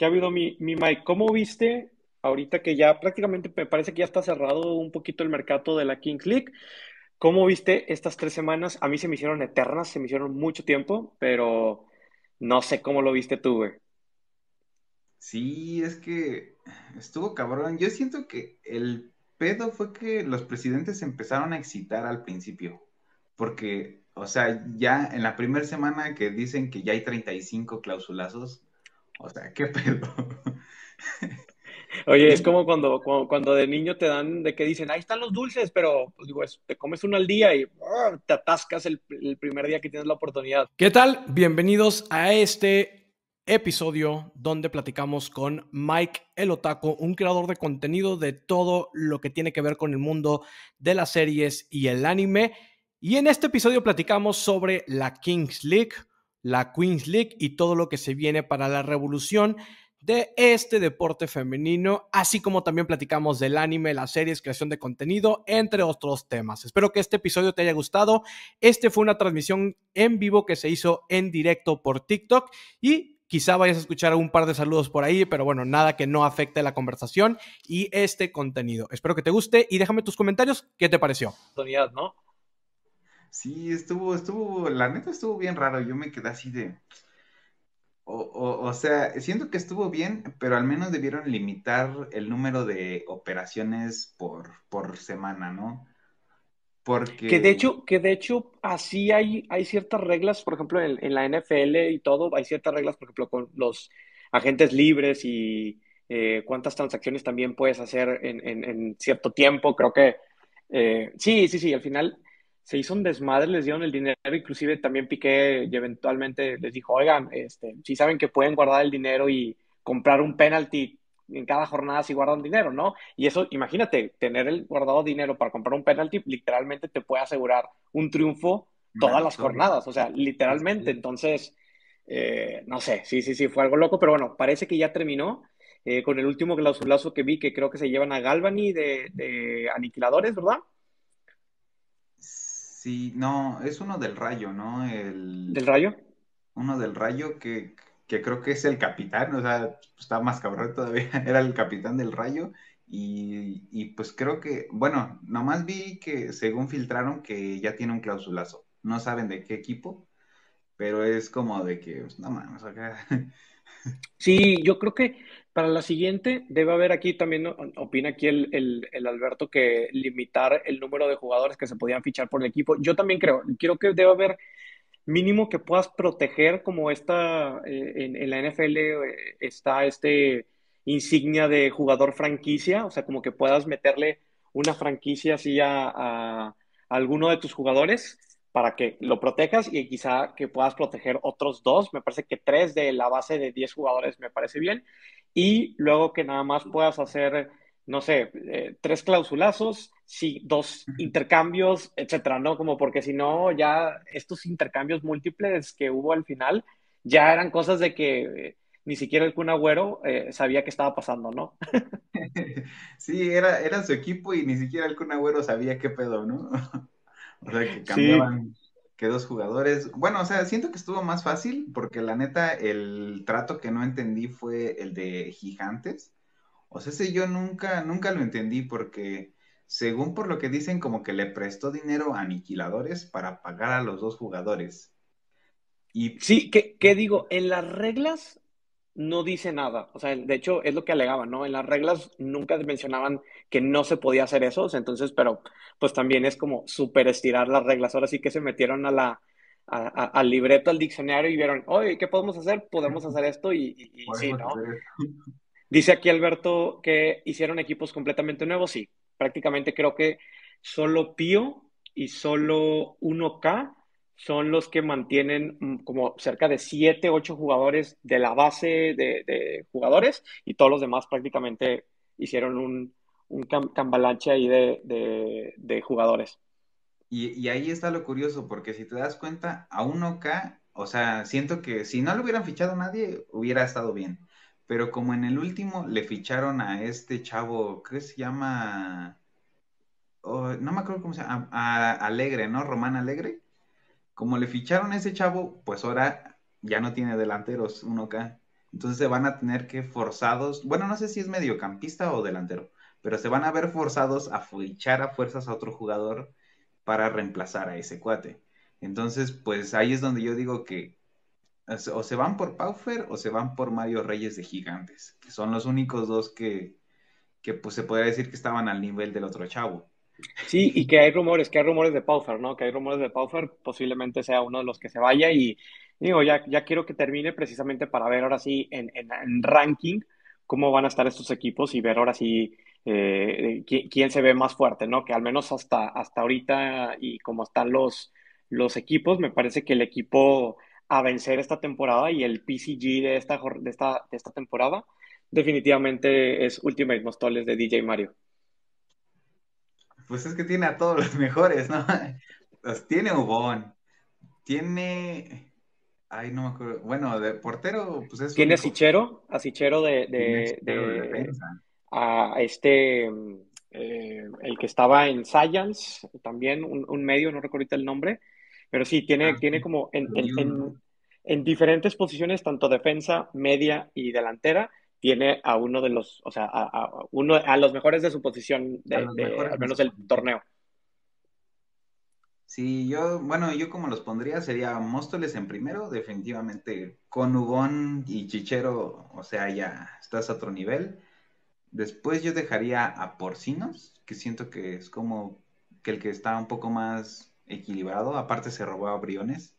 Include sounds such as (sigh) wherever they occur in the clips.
¿Qué ha habido, mi, mi Mike? ¿Cómo viste ahorita que ya prácticamente me parece que ya está cerrado un poquito el mercado de la Kings League? ¿Cómo viste estas tres semanas? A mí se me hicieron eternas, se me hicieron mucho tiempo, pero no sé cómo lo viste tú, güey. Sí, es que estuvo cabrón. Yo siento que el pedo fue que los presidentes empezaron a excitar al principio, porque, o sea, ya en la primera semana que dicen que ya hay 35 clausulazos, o sea, ¿qué pedo? Oye, es como cuando, cuando, de niño te dan, de que dicen, ahí están los dulces, pero pues, digo, te comes uno al día y ah, te atascas el, el primer día que tienes la oportunidad. ¿Qué tal? Bienvenidos a este episodio donde platicamos con Mike El Otaco, un creador de contenido de todo lo que tiene que ver con el mundo de las series y el anime. Y en este episodio platicamos sobre la Kings League, la Queens League y todo lo que se viene para la revolución de este deporte femenino, así como también platicamos del anime, las series, creación de contenido, entre otros temas. Espero que este episodio te haya gustado. Este fue una transmisión en vivo que se hizo en directo por TikTok y quizá vayas a escuchar un par de saludos por ahí, pero bueno, nada que no afecte la conversación y este contenido. Espero que te guste y déjame tus comentarios, ¿qué te pareció? Sí, estuvo, estuvo, la neta estuvo bien raro. Yo me quedé así de. O, o, sea, siento que estuvo bien, pero al menos debieron limitar el número de operaciones por, por semana, ¿no? Porque... Que de hecho, que de hecho así hay, hay ciertas reglas, por ejemplo, en, la NFL y todo, hay ciertas reglas, por ejemplo, con los agentes libres y eh, cuántas transacciones también puedes hacer en, en, cierto tiempo. Creo que eh, sí, sí, sí, al final se hizo un desmadre, les dieron el dinero, inclusive también Piqué y eventualmente les dijo, oigan, este, si saben que pueden guardar el dinero y comprar un penalty en cada jornada si guardan dinero, ¿no? Y eso, imagínate, tener el guardado dinero para comprar un penalty literalmente te puede asegurar un triunfo todas las jornadas, o sea, literalmente. Entonces, eh, no sé, sí, sí, sí, fue algo loco, pero bueno, parece que ya terminó. Eh, con el último clausulazo que vi, que creo que se llevan a Galvani de, de aniquiladores, ¿verdad? Sí, no, es uno del Rayo, ¿no? El, ¿Del Rayo? Uno del Rayo que, creo que es el capitán, o sea, está más cabrón todavía, (laughs) era el capitán del Rayo. Y, pues creo que, bueno, nomás vi que según filtraron que ya tiene un clausulazo. No saben de qué equipo, pero es como de que, pues, no mames, acá. (laughs) Sí, yo creo que para la siguiente debe haber aquí también, opina aquí el, Alberto, que limitar el número de jugadores que se podían fichar por el equipo. Yo también creo, quiero que debe haber mínimo que puedas proteger como esta, eh, en, la NFL eh, está este insignia de jugador franquicia, o sea, como que puedas meterle una franquicia así a, a alguno de tus jugadores para que lo protejas y quizá que puedas proteger otros dos. Me parece que tres de la base de 10 jugadores me parece bien. Y luego que nada más puedas hacer, no sé, eh, tres clausulazos, sí, dos intercambios, etcétera, ¿no? Como porque si no, ya estos intercambios múltiples que hubo al final ya eran cosas de que eh, ni siquiera el Kun Agüero eh, sabía qué estaba pasando, ¿no? (laughs) sí, era, era su equipo y ni siquiera el Kun Agüero sabía qué pedo, ¿no? (laughs) O sea, que cambiaban que dos jugadores. Bueno, o sea, siento que estuvo más fácil porque la neta, el trato que no entendí fue el de Gigantes. O sea, ese yo nunca, nunca lo entendí porque, según por lo que dicen, como que le prestó dinero a aniquiladores para pagar a los dos jugadores. Y... Sí, ¿qué, digo? En las reglas no dice nada. O sea, de hecho, es lo que alegaban, ¿no? En las reglas nunca mencionaban que no se podía hacer eso. entonces, pero pues también es como súper estirar las reglas. Ahora sí que se metieron a la, al libreto, al diccionario y vieron, oye, ¿qué podemos hacer? Podemos hacer esto y, sí, ¿no? (laughs) Dice aquí Alberto que hicieron equipos completamente nuevos. Sí, prácticamente creo que solo Pío y solo 1K son los que mantienen mm, como cerca de 7, 8 jugadores de la base de, jugadores y todos los demás prácticamente hicieron un, un cambalache ahí de, jugadores. Y, ahí está lo curioso, porque si te das cuenta, a 1K, o sea, siento que si no lo hubieran fichado nadie, hubiera estado bien. Pero como en el último le ficharon a este chavo, ¿qué se llama? Oh, no me acuerdo cómo se llama, a Alegre, ¿no? Román Alegre como le ficharon a ese chavo, pues ahora ya no tiene delanteros 1K. Entonces se van a tener que forzados, bueno, no sé si es mediocampista o delantero, pero se van a ver forzados a fichar a fuerzas a otro jugador para reemplazar a ese cuate. Entonces, pues ahí es donde yo digo que o se van por Paufer o se van por Mario Reyes de Gigantes, que son los únicos dos que, que pues se podría decir que estaban al nivel del otro chavo. Sí, y que hay rumores, que hay rumores de Paufer, ¿no? Que hay rumores de Paufer, posiblemente sea uno de los que se vaya y digo, ya, ya quiero que termine precisamente para ver ahora sí en, en, ranking cómo van a estar estos equipos y ver ahora sí eh, quién, se ve más fuerte, ¿no? Que al menos hasta, hasta ahorita y como están los, los equipos, me parece que el equipo a vencer esta temporada y el PCG de esta, de esta, de esta temporada definitivamente es Ultimate Mostoles de DJ Mario. Pues es que tiene a todos los (laughs) mejores, ¿no? Pues tiene Ubón, tiene... Ay, no me acuerdo. Bueno, de portero, pues es... Tiene a Sichero, a Sichero de... de, a este... Eh, el que estaba en Science, también un, medio, no recuerdo el nombre, pero sí, tiene, ah, tiene como en, en, diferentes posiciones, tanto defensa, media y delantera, tiene a uno de los, o sea, a, uno, a los mejores de su posición, de, al menos del torneo. Sí, yo, bueno, yo como los pondría sería Móstoles en primero, definitivamente con Hugón y Chichero, o sea, ya estás a otro nivel. Después yo dejaría a Porcinos, que siento que es como que el que está un poco más equilibrado, aparte se robó a Briones.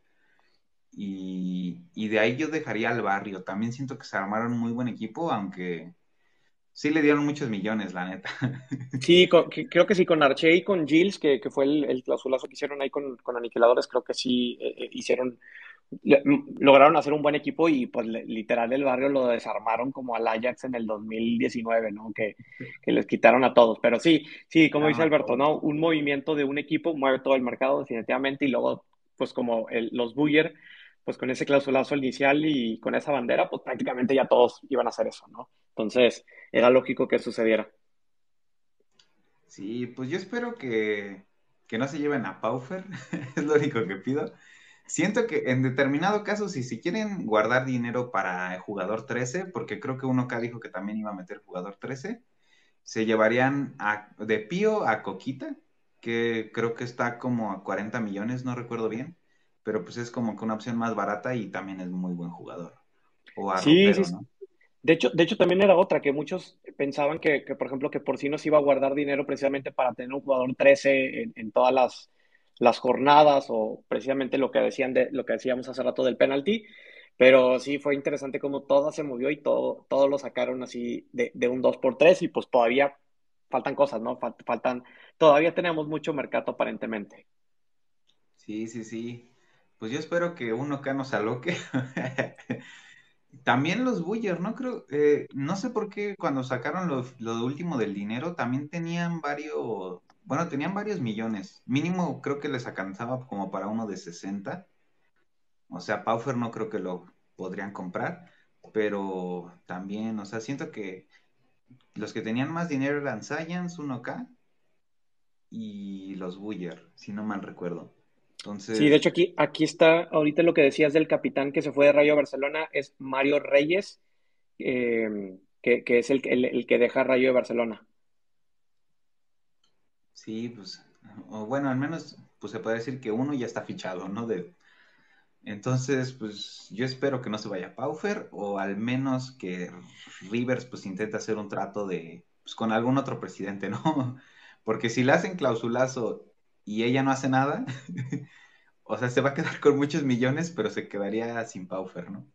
Y, de ahí yo dejaría al barrio. También siento que se armaron muy buen equipo, aunque sí le dieron muchos millones, la neta. (laughs) Sí, creo que sí, con Arche y con Gilles, que, fue el, el clausulazo que hicieron ahí con, Aniquiladores, creo que sí eh, eh, hicieron, lograron hacer un buen equipo y pues literal el barrio lo desarmaron como al Ajax en el 2019, ¿no? Que, les quitaron a todos. Pero sí, sí, como dice Alberto, ¿no? Un movimiento de un equipo mueve todo el mercado definitivamente y luego, pues como los Buyer pues con ese clausulazo inicial y con esa bandera, pues prácticamente ya todos iban a hacer eso, ¿no? Entonces, era lógico que sucediera. Sí, pues yo espero que, no se lleven a Paufer, (laughs) es lo único que pido. Siento que en determinado caso, si, si quieren guardar dinero para el jugador 13, porque creo que uno acá dijo que también iba a meter jugador 13, se llevarían a, de Pío a Coquita, que creo que está como a 40 millones, no recuerdo bien pero pues es como que una opción más barata y también es muy buen jugador. O sí, sí. De hecho, de hecho, también era otra, que muchos pensaban que, por ejemplo, que por sí nos iba a guardar dinero precisamente para tener un jugador 13 en, todas las, las, jornadas, o precisamente lo que decían de lo que decíamos hace rato del penalti. Pero sí fue interesante como todo se movió y todo, todo lo sacaron así de, de un 2 por 3 y pues todavía faltan cosas, ¿no? Faltan, todavía tenemos mucho mercado aparentemente. Sí, sí, sí. Pues yo espero que uno acá nos aloque. (laughs) también los Buyer, ¿no? Creo, eh, no sé por qué cuando sacaron lo, último del dinero, también tenían varios, bueno, tenían varios millones. Mínimo creo que les alcanzaba como para uno de 60. O sea, Paufer no creo que lo podrían comprar, pero también, o sea, siento que los que tenían más dinero eran Science, 1K y los Buyer, si no mal recuerdo. Sí, de hecho aquí, aquí está ahorita lo que decías del capitán que se fue de Rayo Barcelona, es Mario Reyes, em, que, es el, el, que deja Rayo de Barcelona. Sí, pues, bueno, al menos pues se puede decir que uno ya está fichado, ¿no? De, entonces, pues yo espero que no se vaya Paufer o al menos que Rivers pues intente hacer un trato de, pues con algún otro presidente, ¿no? (laughs) Porque si le hacen clausulazo y ella no hace nada, (laughs) o sea, se va a quedar con muchos millones, pero se quedaría sin Paufer, ¿no?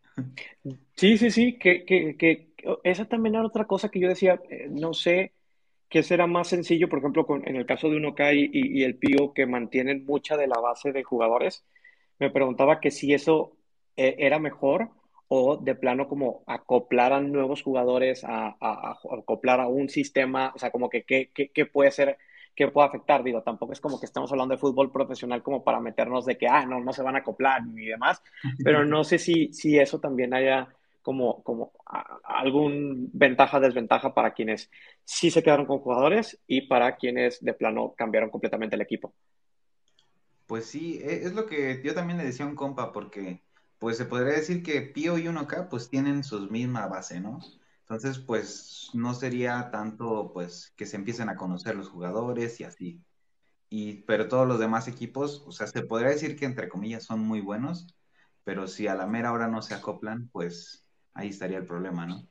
Sí, sí, sí, que, que, que esa también era otra cosa que yo decía, eh, no sé qué será más sencillo, por ejemplo, con, en el caso de Unoca y, y, el Pío, que mantienen mucha de la base de jugadores, me preguntaba que si eso eh, era mejor o de plano como acoplar nuevos jugadores, a, acoplar a un sistema, o sea, como que qué puede ser que pueda afectar. Digo, tampoco es como que estamos hablando de fútbol profesional como para meternos de que, ah, no, no se van a acoplar ni demás, pero no sé si, si eso también haya como, como algún ventaja, desventaja para quienes sí se quedaron con jugadores y para quienes de plano cambiaron completamente el equipo. Pues sí, e, es lo que yo también le decía a un compa, porque pues se podría decir que Pío y 1K pues tienen su misma base, ¿no? Entonces, pues no sería tanto pues que se empiecen a conocer los jugadores y así. Y, pero todos los demás equipos, o sea, se podría decir que entre comillas son muy buenos, pero si a la mera hora no se acoplan, pues ahí estaría el problema, ¿no?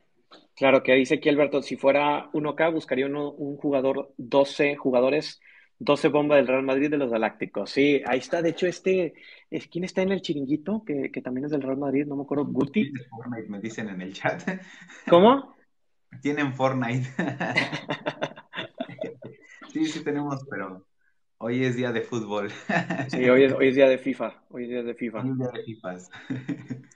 Claro, que dice aquí Alberto, si fuera 1K, buscaría uno, un jugador, 12 jugadores, 12 bombas del Real Madrid de los Galácticos. Sí, ahí está, de hecho, este, ¿quién está en el chiringuito? Que, que también es del Real Madrid, no me acuerdo, Guti. Fortnite, me dicen en el chat. ¿Cómo? (laughs) Tienen Fortnite. (laughs) sí, sí tenemos, pero hoy es día de fútbol. sí, hoy es, hoy es día de FIFA. Hoy es día de FIFA. Hoy es día de FIFA. (laughs)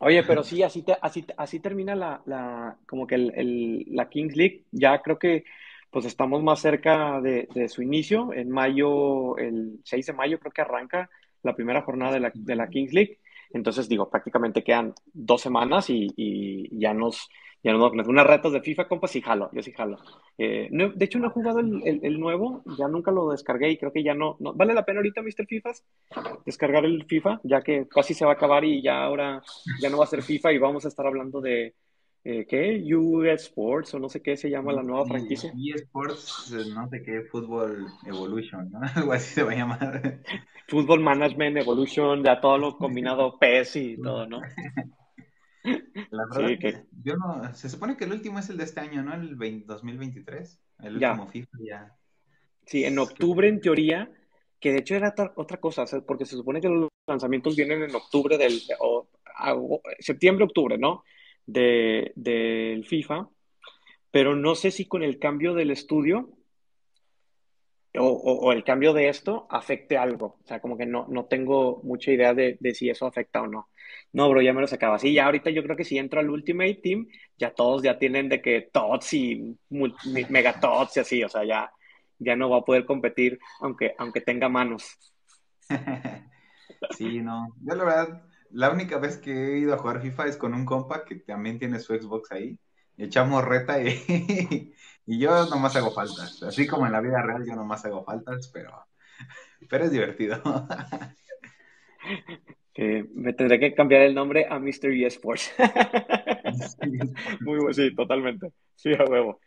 Oye, pero sí, así, te, así, así termina la, la como que el, el, la Kings League. Ya creo que pues estamos más cerca de, su inicio. En mayo, el 6 de mayo creo que arranca la primera jornada de la, Kings League. Entonces, digo, prácticamente quedan dos semanas y, ya nos ya no, unas retas de FIFA, compa, sí jalo, yo sí jalo. Eh, de hecho, no he jugado el, nuevo, ya nunca lo descargué y creo que ya no, no, ¿Vale la pena ahorita, Mr. FIFAs? Descargar el FIFA, ya que casi se va a acabar y ya ahora ya no va a ser FIFA y vamos a estar hablando de, eh, ¿qué? US Sports o no sé qué se llama la nueva franquicia. Sports, eh, no sé qué, Football Evolution, ¿no? (laughs) Algo así se va a llamar. Football Management Evolution, ya todo lo combinado (laughs) PES y todo, ¿no? (laughs) La verdad, sí, que... yo no, se supone que el último es el de este año, ¿no? El 20, 2023, el último ya. FIFA ya. Sí, en octubre en teoría, que de hecho era otra cosa, porque se supone que los lanzamientos vienen en octubre del, o, septiembre, octubre, ¿no? De, del FIFA, pero no sé si con el cambio del estudio o, el cambio de esto afecte algo. O sea, como que no, no tengo mucha idea de, de, si eso afecta o no. No, bro, ya me lo sacaba. Sí, ya ahorita yo creo que si entro al Ultimate Team, ya todos ya tienen de que tots y mega tots y así. O sea, ya, ya no va a poder competir aunque, aunque tenga manos. (laughs) Sí, no. Yo la verdad, la única vez que he ido a jugar FIFA es con un compa que también tiene su Xbox ahí. Echamos reta y, (laughs) y yo nomás hago faltas. Así como en la vida real yo nomás hago faltas, pero, pero es divertido. (laughs) Eh, me tendré que cambiar el nombre a Mr. eSports. (laughs) Muy bueno, sí, totalmente. Sí, a huevo.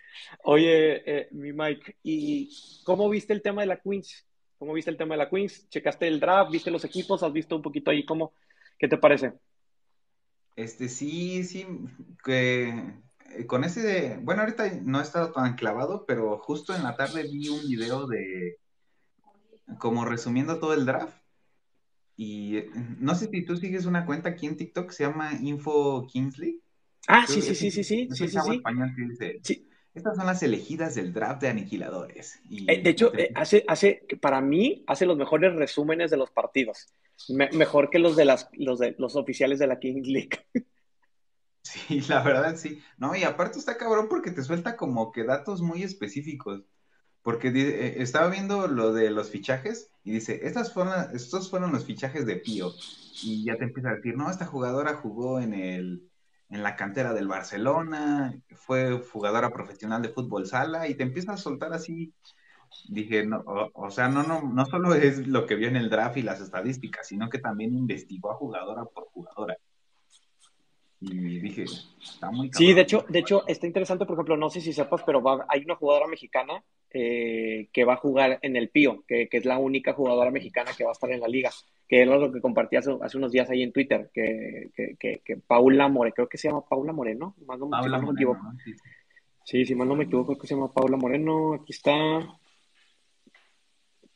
Oye, eh, mi Mike, ¿y cómo viste el tema de la Queens? ¿Cómo viste el tema de la Queens? ¿Checaste el draft? ¿Viste los equipos? ¿Has visto un poquito ahí cómo? ¿Qué te parece? Este, sí, sí, que eh, con ese de, bueno, ahorita no he estado tan clavado, pero justo en la tarde vi un video de, como resumiendo todo el draft. Y eh, no sé si tú sigues una cuenta aquí en TikTok que se llama Info Kingsley. Ah, sí, sí, sí, sí, sí, sí, sí, sí. español que dice, sí. Estas son las elegidas del draft de aniquiladores. Y, eh, de hecho, eh, hace, hace, para mí, hace los mejores resúmenes de los partidos. Me, mejor que los de las, los de los oficiales de la King League. (laughs) Sí, la verdad sí. No, y aparte está cabrón porque te suelta como que datos muy específicos. Porque eh, estaba viendo lo de los fichajes y dice, Estas fueron, estos fueron los fichajes de Pío. Y ya te empieza a decir, no, esta jugadora jugó en el en la cantera del Barcelona, fue jugadora profesional de fútbol sala y te empieza a soltar así. Dije, no, o, o, sea, no, no, no solo es lo que vio en el draft y las estadísticas, sino que también investigó a jugadora por jugadora. Y dije, está muy. Sí, de hecho, de hecho, está interesante, por ejemplo, no sé si sepas, pero va, hay una jugadora mexicana eh, que va a jugar en el Pío, que, que, es la única jugadora mexicana que va a estar en la liga, que es lo que compartí hace, hace unos días ahí en Twitter, que, que, que Paula More, creo que se llama Paula Moreno, más no, Paula si mal no me equivoco. Sí. sí, si mal no me equivoco, creo que se llama Paula Moreno, aquí está.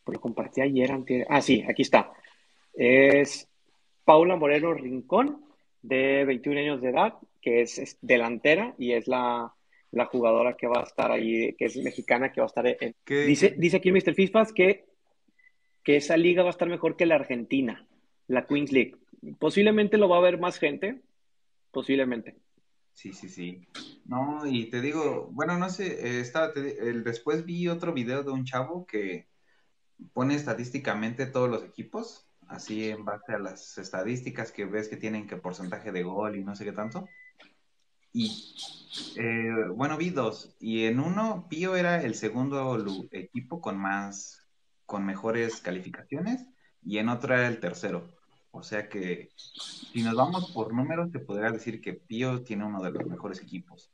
Pues lo compartí ayer, antes. Ah, sí, aquí está. Es Paula Moreno Rincón, de 21 años de edad, que es, es delantera y es la, la, jugadora que va a estar ahí, que es mexicana, que va a estar en... Dice, dice aquí Mr. Fispas que, que esa liga va a estar mejor que la Argentina, la Queens League. Posiblemente lo va a ver más gente, posiblemente. Sí, sí, sí. No, y te digo, bueno, no sé, estaba, te, el, después vi otro video de un chavo que pone estadísticamente todos los equipos así en base a las estadísticas que ves que tienen que porcentaje de gol y no sé qué tanto. Y eh, bueno, vi dos. Y en uno, Pío era el segundo equipo con más, con mejores calificaciones. Y en otro era el tercero. O sea que si nos vamos por números, te podría decir que Pío tiene uno de los mejores equipos.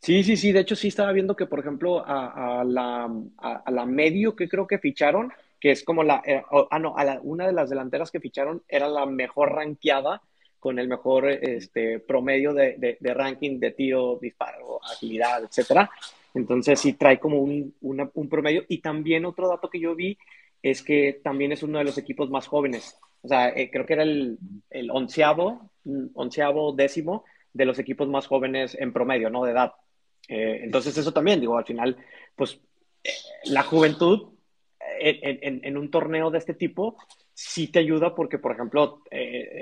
Sí, sí, sí. De hecho, sí estaba viendo que, por ejemplo, a, la, a, la medio que creo que ficharon, que es como la. Eh, ah, no, a una de las delanteras que ficharon era la mejor ranqueada con el mejor este, promedio de, de, ranking de tiro, disparo, agilidad, etcétera. Entonces sí trae como un, un, promedio. Y también otro dato que yo vi es que también es uno de los equipos más jóvenes. O sea, eh, creo que era el, el onceavo, onceavo décimo de los equipos más jóvenes en promedio, ¿no? De edad. Eh, entonces eso también, digo, al final, pues eh, la juventud en, en, un torneo de este tipo sí te ayuda porque, por ejemplo,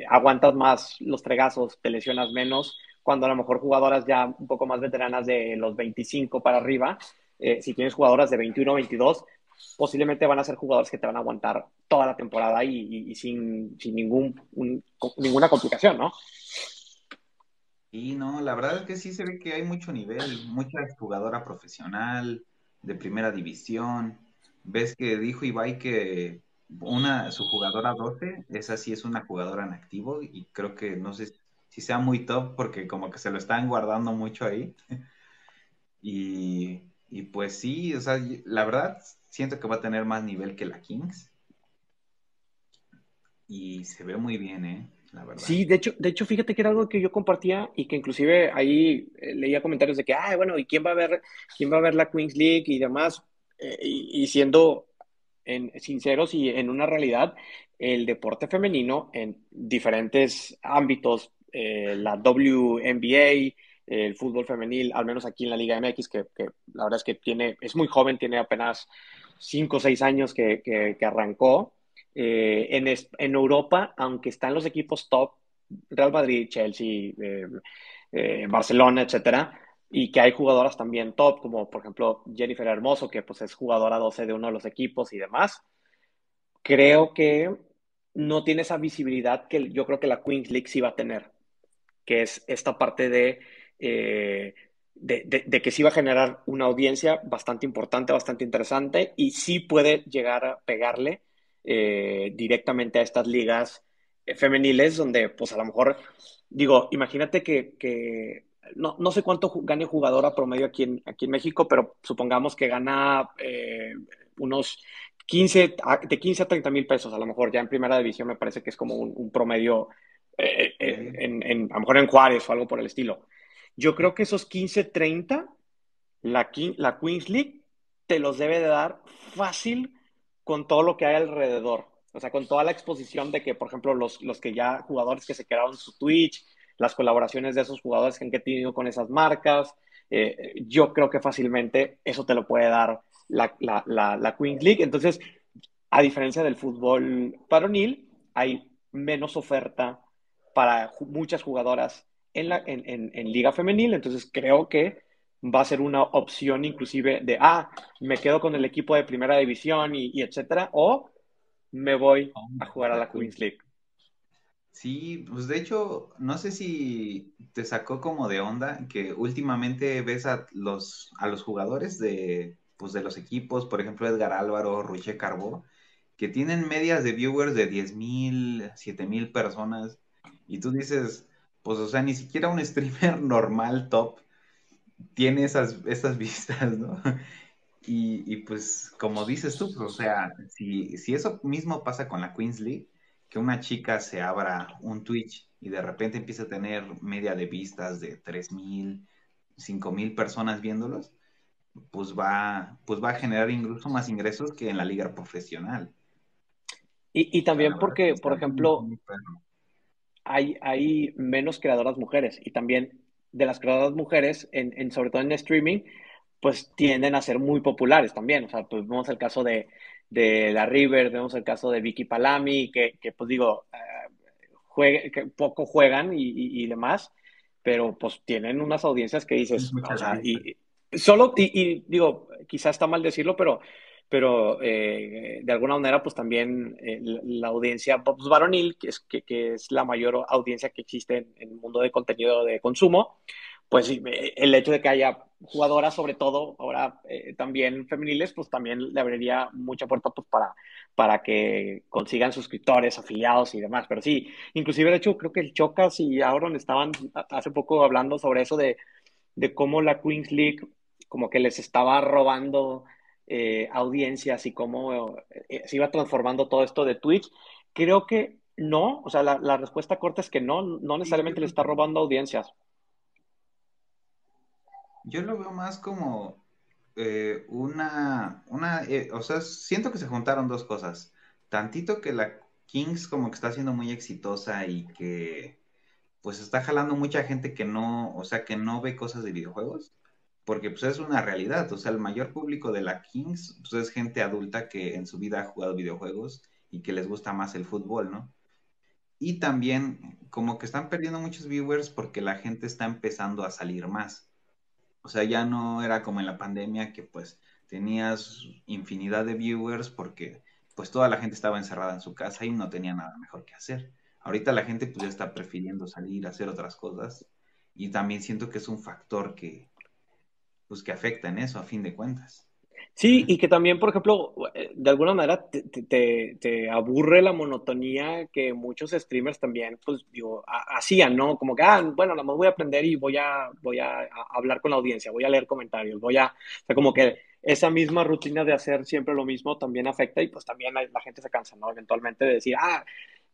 aguantas más los fregazos, te lesionas menos, cuando a lo mejor jugadoras ya un poco más veteranas de los 25 para arriba, si tienes jugadoras de 21 o 22, posiblemente van a ser jugadores que te van a aguantar toda la temporada y, sin, sin ningún, ninguna complicación, ¿no? Y no, la verdad es que sí se ve que hay mucho nivel, mucha jugadora profesional de primera división. Ves que dijo Ibai que una, su jugadora 12, esa sí es una jugadora en activo y creo que no sé si sea muy top porque como que se lo están guardando mucho ahí. (laughs) y, y pues sí, o sea, la verdad Siento que va a tener más nivel que la Kings. Y se ve muy bien, ¿eh? Verdad. Sí, de hecho, de hecho, fíjate que era algo que yo compartía y que inclusive ahí eh, leía comentarios de que, ah, bueno, ¿y quién va a ver, quién va a ver la Queens League y demás? Eh, y, siendo en, sinceros y en una realidad, el deporte femenino en diferentes ámbitos, eh, la WNBA, el fútbol femenil, al menos aquí en la Liga MX, que, que, la verdad es que tiene, es muy joven, tiene apenas cinco o seis años que, que, arrancó. Eh, en, en, Europa, aunque están los equipos top, Real Madrid, Chelsea, eh, eh, Barcelona, etcétera, y que hay jugadoras también top, como por ejemplo Jennifer Hermoso, que pues es jugadora 12 de uno de los equipos y demás, creo que no tiene esa visibilidad que yo creo que la Queens League sí va a tener, que es esta parte de de, que sí va a generar una audiencia bastante importante, bastante interesante y sí puede llegar a pegarle eh, directamente a estas ligas eh, femeniles donde pues a lo mejor, digo, imagínate que, no, no, sé cuánto gane jugadora promedio aquí en, aquí en México, pero supongamos que gana eh, unos 15, de 15 a 30 mil pesos, a lo mejor ya en primera división me parece que es como un, promedio, en, a lo mejor en Juárez o algo por el estilo. Yo creo que esos 15-30, la, la Queens League te los debe de dar fácil con todo lo que hay alrededor. O sea, con toda la exposición de que, por ejemplo, los, los que ya jugadores que se quedaron su Twitch, las colaboraciones de esos jugadores que han tenido con esas marcas, eh, yo creo que fácilmente eso te lo puede dar la, la, la, League. Entonces, a diferencia del fútbol varonil, hay menos oferta para muchas jugadoras en, la, en, en, Liga Femenil, entonces creo que va a ser una opción inclusive de, ah, me quedo con el equipo de primera división y, etcétera, o me voy a jugar a la Queens League. Sí, pues de hecho, no sé si te sacó como de onda que últimamente ves a los, a los jugadores de, pues de los equipos, por ejemplo, Edgar Álvaro, Ruche Carbó, que tienen medias de viewers de 10 mil, 7 mil personas, y tú dices, pues, o sea, ni siquiera un streamer (laughs) normal top tiene esas, esas (laughs) vistas, ¿no? Y, pues, como dices tú, pues, o sea, si, si eso mismo pasa con la Queens League, que una chica se abra un Twitch y de repente empieza a tener media de vistas de 3.000, 5.000 personas viéndolos, pues va, pues va a generar incluso más ingresos que en la liga profesional. Y, y también porque, por ejemplo, hay, hay menos creadoras mujeres y también de las creadoras mujeres, en, en, sobre todo en streaming, pues tienden a ser muy populares también. O sea, pues vemos el caso de, de La River, vemos el caso de Vicky Palami, que, que pues digo, eh, que poco juegan y, y, demás, pero pues tienen unas audiencias que dices, o sea, y, solo, y, digo, quizás está mal decirlo, pero pero eh, de alguna manera pues también eh, la, audiencia pues, varonil, que es, que, es la mayor audiencia que existe en, el mundo de contenido de consumo, pues el hecho de que haya jugadoras, sobre todo ahora eh, también femeniles, pues también le abriría mucha puerta pues, para, para que consigan suscriptores, afiliados y demás. Pero sí, inclusive de hecho creo que el Chocas y Auron estaban hace poco hablando sobre eso de, de cómo la Queens League como que les estaba robando eh, audiencias y cómo eh, se iba transformando todo esto de Twitch. Creo que no, o sea, la, la respuesta corta es que no, no necesariamente le está robando audiencias. Yo lo veo más como eh, una, una o sea, siento que se juntaron dos cosas. Tantito que la Kings como que está siendo muy exitosa y que pues está jalando mucha gente que no, o sea, que no ve cosas de videojuegos, porque pues es una realidad, o sea, el mayor público de la Kings pues es gente adulta que en su vida ha jugado videojuegos y que les gusta más el fútbol, ¿no? Y también como que están perdiendo muchos viewers porque la gente está empezando a salir más. O sea, ya no era como en la pandemia que pues tenías infinidad de viewers porque pues toda la gente estaba encerrada en su casa y no tenía nada mejor que hacer. Ahorita la gente pues ya está prefiriendo salir, hacer otras cosas y también siento que es un factor que pues que afecta en eso a fin de cuentas. Sí, y que también, por ejemplo, de alguna manera te, aburre la monotonía que muchos streamers también, pues, digo, hacían, ¿no? Como que, ah, bueno, nada más voy a aprender y voy a, voy a, hablar con la audiencia, voy a leer comentarios, voy a, o sea, como que esa misma rutina de hacer siempre lo mismo también afecta y pues también la, la gente se cansa, ¿no? Eventualmente de decir, ah,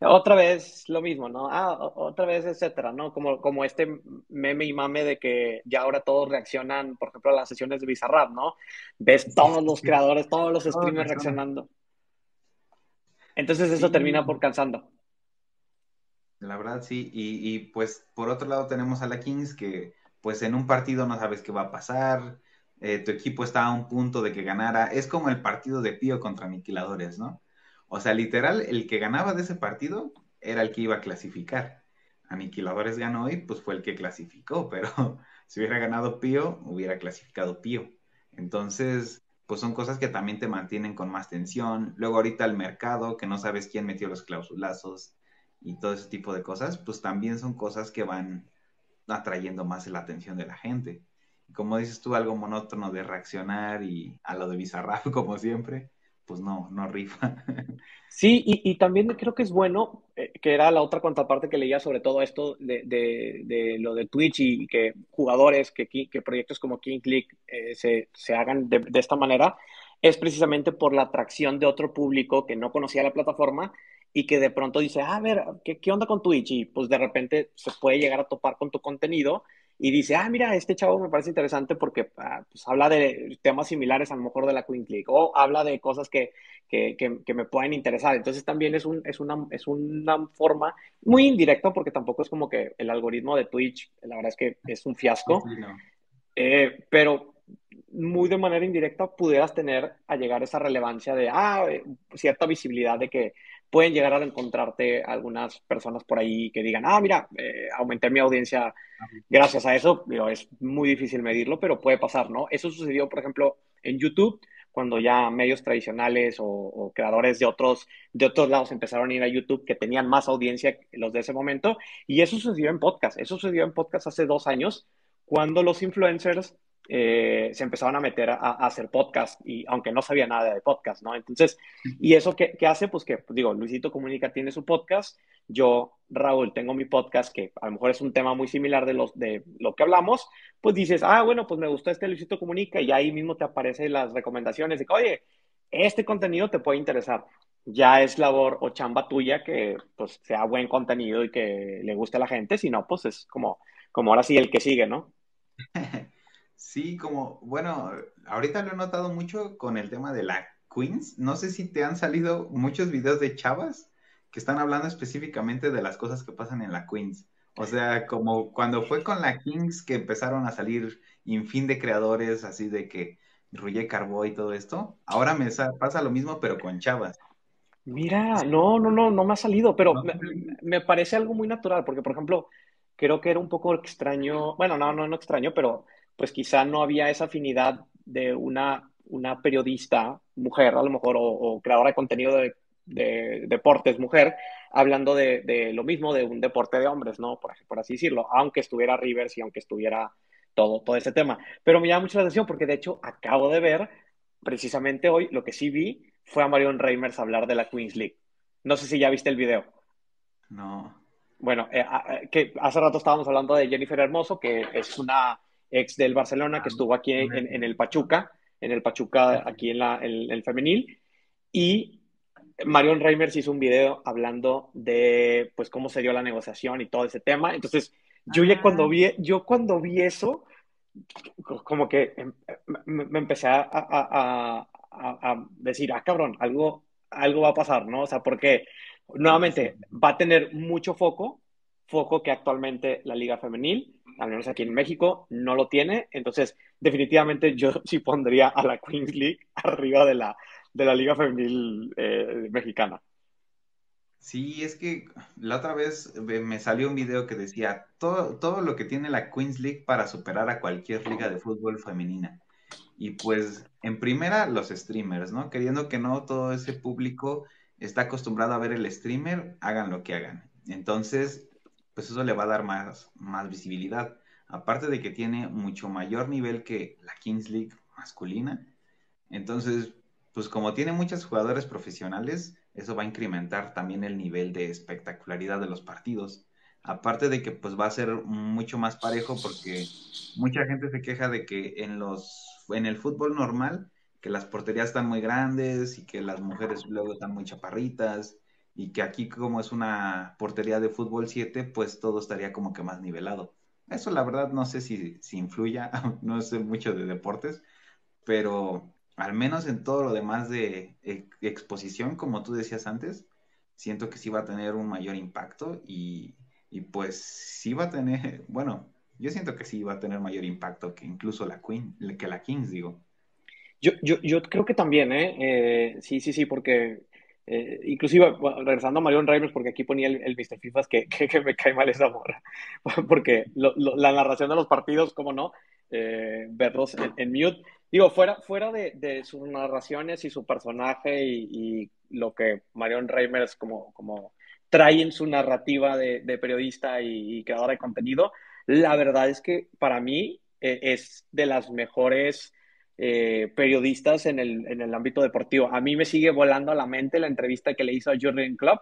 otra vez lo mismo, ¿no? Ah, otra vez, etcétera, ¿no? Como, como este meme y mame de que ya ahora todos reaccionan, por ejemplo, a las sesiones de Bizarrap, ¿no? Ves todos los creadores, todos los streamers reaccionando. Entonces eso termina por cansando. La verdad, sí. Y, y, pues por otro lado tenemos a la Kings que pues en un partido no sabes qué va a pasar. Eh, tu equipo está a un punto de que ganara. Es como el partido de Pío contra Aniquiladores, ¿no? O sea, literal, el que ganaba de ese partido era el que iba a clasificar. Aniquiladores ganó y pues fue el que clasificó, (laughs) pero si hubiera ganado Pío, hubiera clasificado Pío. Entonces, pues son cosas que también te mantienen con más tensión. Luego ahorita el mercado, que no sabes quién metió los clausulazos y todo ese tipo de cosas, pues también son cosas que van atrayendo más la atención de la gente. como dices tú, algo monótono de reaccionar y a lo de Bizarrap, (laughs) como siempre, pues no, no rifa. (laughs) Sí, y, también creo que es bueno, eh, que era la otra contraparte que leía sobre todo esto de, lo de Twitch y, que jugadores, que, que proyectos como King Click eh, se, se, hagan de, esta manera, es precisamente por la atracción de otro público que no conocía la plataforma y que de pronto dice, ah, a ver, ¿qué, ¿qué onda con Twitch? Y pues de repente se puede llegar a topar con tu contenido y dice, ah, mira, este chavo me parece interesante porque ah, pues, habla de temas similares a lo mejor de la Queen Click o habla de cosas que, que, que, me pueden interesar. Entonces también es, un, es, una, es una forma muy indirecta porque tampoco es como que el algoritmo de Twitch, la verdad es que es un fiasco, eh, pero muy de manera indirecta pudieras tener a llegar a esa relevancia de, ah, eh, cierta visibilidad de que pueden llegar a encontrarte algunas personas por ahí que digan, ah, mira, eh, aumenté mi audiencia gracias a eso. Digo, es muy difícil medirlo, pero puede pasar, ¿no? Eso sucedió, por ejemplo, en YouTube, cuando ya medios tradicionales o, creadores de otros, de otros lados empezaron a ir a YouTube que tenían más audiencia que los de ese momento. Y eso sucedió en podcast. Eso sucedió en podcast hace dos años, cuando los influencers eh, se empezaron a meter a, hacer podcast, y aunque no sabía nada de podcast, ¿no? Entonces, ¿y eso qué, hace? Pues que, pues digo, Luisito Comunica tiene su podcast, yo, Raúl, tengo mi podcast, que a lo mejor es un tema muy similar de, los, de lo que hablamos, pues dices, ah, bueno, pues me gustó este Luisito Comunica, y ahí mismo te aparecen las recomendaciones de que, oye, este contenido te puede interesar. Ya es labor o chamba tuya que pues sea buen contenido y que le guste a la gente, si no, pues es como, como ahora sí el que sigue, ¿no? (laughs) Sí, como, bueno, ahorita lo he notado mucho con el tema de la Queens. No sé si te han salido muchos videos de chavas que están hablando específicamente de las cosas que pasan en la Queens. O sea, como cuando fue con la Kings que empezaron a salir infin de creadores, así de que Ruye Carbó y todo esto. Ahora me pasa lo mismo, pero con chavas. Mira, no, no, no, no me ha salido, pero me, me, parece algo muy natural, porque, por ejemplo, creo que era un poco extraño, bueno, no, no, no extraño, pero pues quizá no había esa afinidad de una, una periodista mujer, a lo mejor, o, creadora de contenido de, deportes mujer, hablando de, lo mismo de un deporte de hombres, ¿no? Por, por así decirlo, aunque estuviera Rivers y aunque estuviera todo, todo ese tema. Pero me llama mucho la atención porque de hecho acabo de ver, precisamente hoy, lo que sí vi fue a Marion Reimers hablar de la Queens League. No sé si ya viste el video. No. Bueno, eh, que hace rato estábamos hablando de Jennifer Hermoso, que es una ex del Barcelona que estuvo aquí en, el Pachuca, en el Pachuca aquí en, la, el femenil, y Marion Reimers hizo un video hablando de pues cómo se dio la negociación y todo ese tema. Entonces, yo ya cuando ah. vi, yo cuando vi eso, como que em, me, empecé a, decir, ah, cabrón, algo, algo va a pasar, ¿no? O sea, porque nuevamente va a tener mucho foco, foco que actualmente la Liga Femenil, al menos aquí en México, no lo tiene. Entonces, definitivamente yo (laughs) sí pondría a la Queens League (laughs) arriba de la, de la Liga Femenil eh, Mexicana. Sí, es que la otra vez me salió un video que decía todo, todo lo que tiene la Queens League para superar a cualquier liga de fútbol femenina. Y pues en primera los streamers, ¿no? Queriendo que no todo ese público está acostumbrado a ver el streamer, hagan lo que hagan. Entonces, pues eso le va a dar más, más visibilidad. Aparte de que tiene mucho mayor nivel que la Kings League masculina. Entonces, pues como tiene muchos jugadores profesionales, eso va a incrementar también el nivel de espectacularidad de los partidos. Aparte de que pues va a ser mucho más parejo porque mucha gente se queja de que en los en el fútbol normal que las porterías están muy grandes y que las mujeres luego están muy chaparritas y que aquí como es una portería de fútbol 7, pues todo estaría como que más nivelado. Eso la verdad no sé si, si influya, (laughs) no sé mucho de deportes, pero al menos en todo lo demás de exposición, como tú decías antes, siento que sí va a tener un mayor impacto y, pues sí va a tener, (laughs) bueno, yo siento que sí va a tener mayor impacto que incluso la Queen, que la Kings, digo. Yo, yo, yo creo que también, ¿eh? eh sí, sí, sí, porque eh, inclusive, regresando a Marion Reimers, porque aquí ponía el, Mr. Fifas que, que, me cae mal esa morra, (laughs) porque la narración de los partidos, como no, eh, verlos en, mute. Digo, fuera, fuera de, sus narraciones y su personaje y, lo que Marion Reimers como, como trae en su narrativa de, periodista y, creadora de contenido, la verdad es que para mí eh, es de las mejores eh, periodistas en el, en el ámbito deportivo. A mí me sigue volando a la mente la entrevista que le hizo a Jordan Club,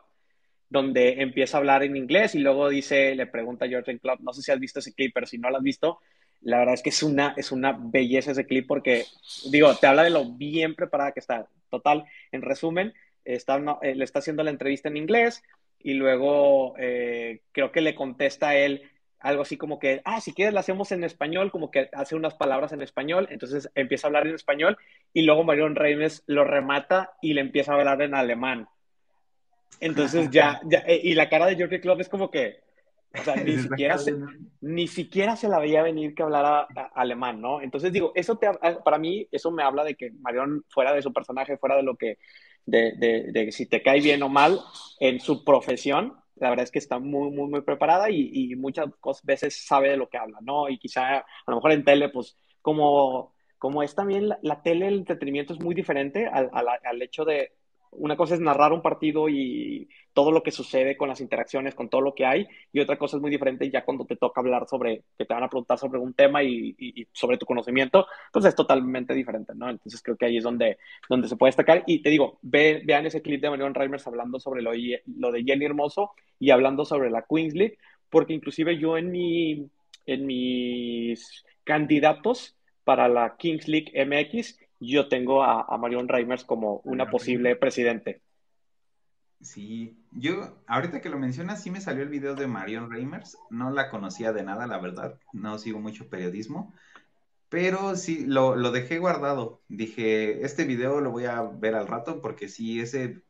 donde empieza a hablar en inglés y luego dice, le pregunta a Jordan Club, no sé si has visto ese clip, pero si no lo has visto, la verdad es que es una, es una belleza ese clip porque, digo, te habla de lo bien preparada que está. Total, en resumen, está, eh, le está haciendo la entrevista en inglés y luego eh, creo que le contesta a él algo así como que, ah, si quieres la hacemos en español, como que hace unas palabras en español, entonces empieza a hablar en español y luego Marion Reines lo remata y le empieza a hablar en alemán. Entonces (laughs) ya, ya eh, y la cara de Jorge Klopp es como que, o sea, (laughs) ni siquiera, se, ni siquiera se la veía venir que hablara alemán, ¿no? Entonces digo, eso te, para mí, eso me habla de que Marion, fuera de su personaje, fuera de lo que, de, de, de si te cae bien o mal en su profesión, la verdad es que está muy, muy, muy preparada y, y muchas veces sabe de lo que habla, ¿no? Y quizá a lo mejor en tele, pues como, como es también la, tele, el entretenimiento es muy diferente al, al, al hecho de, una cosa es narrar un partido y todo lo que sucede con las interacciones, con todo lo que hay, y otra cosa es muy diferente ya cuando te toca hablar sobre, que te van a preguntar sobre un tema y, sobre tu conocimiento, pues es totalmente diferente, ¿no? Entonces creo que ahí es donde, donde se puede destacar. Y te digo, vean ese clip de Marion Reimers hablando sobre lo, lo de Jenny Hermoso y hablando sobre la Queens League, porque inclusive yo en, mi, en mis candidatos para la Kings League MX yo tengo a, Marion Reimers como una posible presidente. Sí, yo ahorita que lo mencionas, sí me salió el video de Marion Reimers. No la conocía de nada, la verdad. No sigo mucho periodismo. Pero sí, lo, dejé guardado. Dije, este video lo voy a ver al rato porque sí, ese,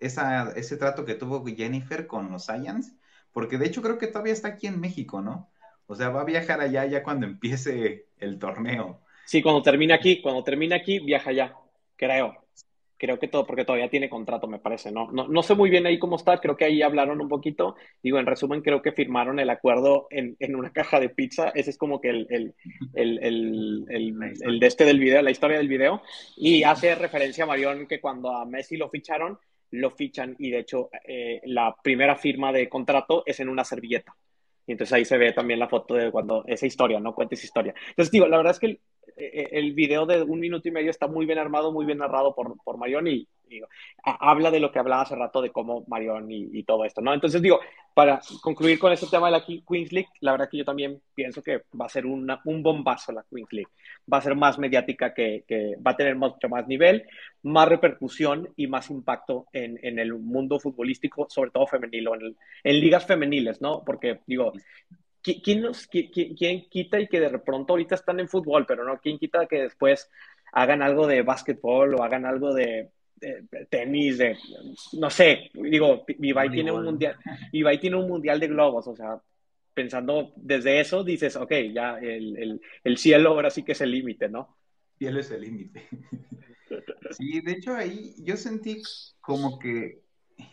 esa, ese trato que tuvo Jennifer con los Science, porque de hecho creo que todavía está aquí en México, ¿no? O sea, va a viajar allá ya cuando (laughs) empiece el torneo. Sí, cuando termine aquí, cuando termine aquí, viaja ya, creo. Creo que todo, porque todavía tiene contrato, me parece, ¿no? No, no sé muy bien ahí cómo está, creo que ahí hablaron un poquito. Digo, en resumen, creo que firmaron el acuerdo en, en una caja de pizza. Ese es como que el, el, el, el de este del video, la historia del video. Y hace referencia a Marión que cuando a Messi lo ficharon, lo fichan y de hecho eh, la primera firma de contrato es en una servilleta. Y entonces ahí se ve también la foto de cuando esa historia, ¿no? Cuenta esa historia. Entonces, digo, la verdad es que el, eh, el video de un minuto y medio está muy bien armado, muy bien narrado por, por Marion y, habla de lo que hablaba hace rato de cómo Marion y, todo esto, ¿no? Entonces digo, para concluir con este tema de la Queens League, la verdad que yo también pienso que va a ser una, un bombazo la Queens League. Va a ser más mediática, que, va a tener mucho más nivel, más repercusión y más impacto en, en el mundo futbolístico, sobre todo femenil, en, en ligas femeniles, ¿no? Porque digo, ¿quién, nos, quién, quita y que de pronto ahorita están en fútbol, pero no, quién quita que después hagan algo de básquetbol o hagan algo de, tenis, de, no sé, digo, Ibai tiene un mundial, Ibai tiene un mundial de globos, o sea, pensando desde eso, dices, ok, ya el, cielo ahora sí que es el límite, ¿no? Cielo es el límite. Sí, de hecho ahí yo sentí como que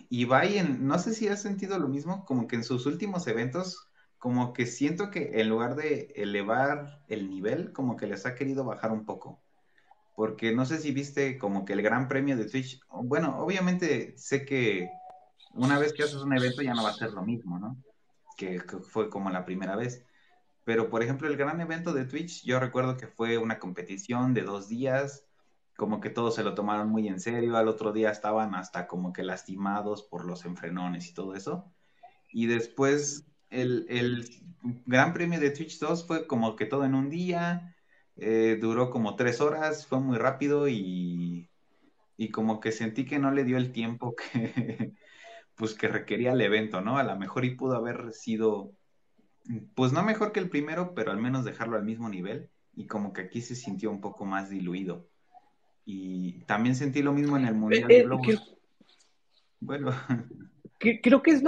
Ibai, en, no sé si has sentido lo mismo, como que en sus últimos eventos como que siento que en lugar de elevar el nivel, como que les ha querido bajar un poco. Porque no sé si viste como que el gran premio de Twitch, bueno, obviamente sé que una vez que haces un evento ya no va a ser lo mismo, ¿no? Que, fue como la primera vez. Pero, por ejemplo, el gran evento de Twitch, yo recuerdo que fue una competición de dos días, como que todos se lo tomaron muy en serio, al otro día estaban hasta como que lastimados por los enfrenones y todo eso. Y después el, Gran Premio de Twitch 2 fue como que todo en un día, eh, duró como tres horas, fue muy rápido y, y como que sentí que no le dio el tiempo que, (laughs) pues, que requería el evento, ¿no? A lo mejor y pudo haber sido, pues no mejor que el primero, pero al menos dejarlo al mismo nivel y como que aquí se sintió un poco más diluido. Y también sentí lo mismo en el Mundial de eh, Bueno. (laughs) creo que es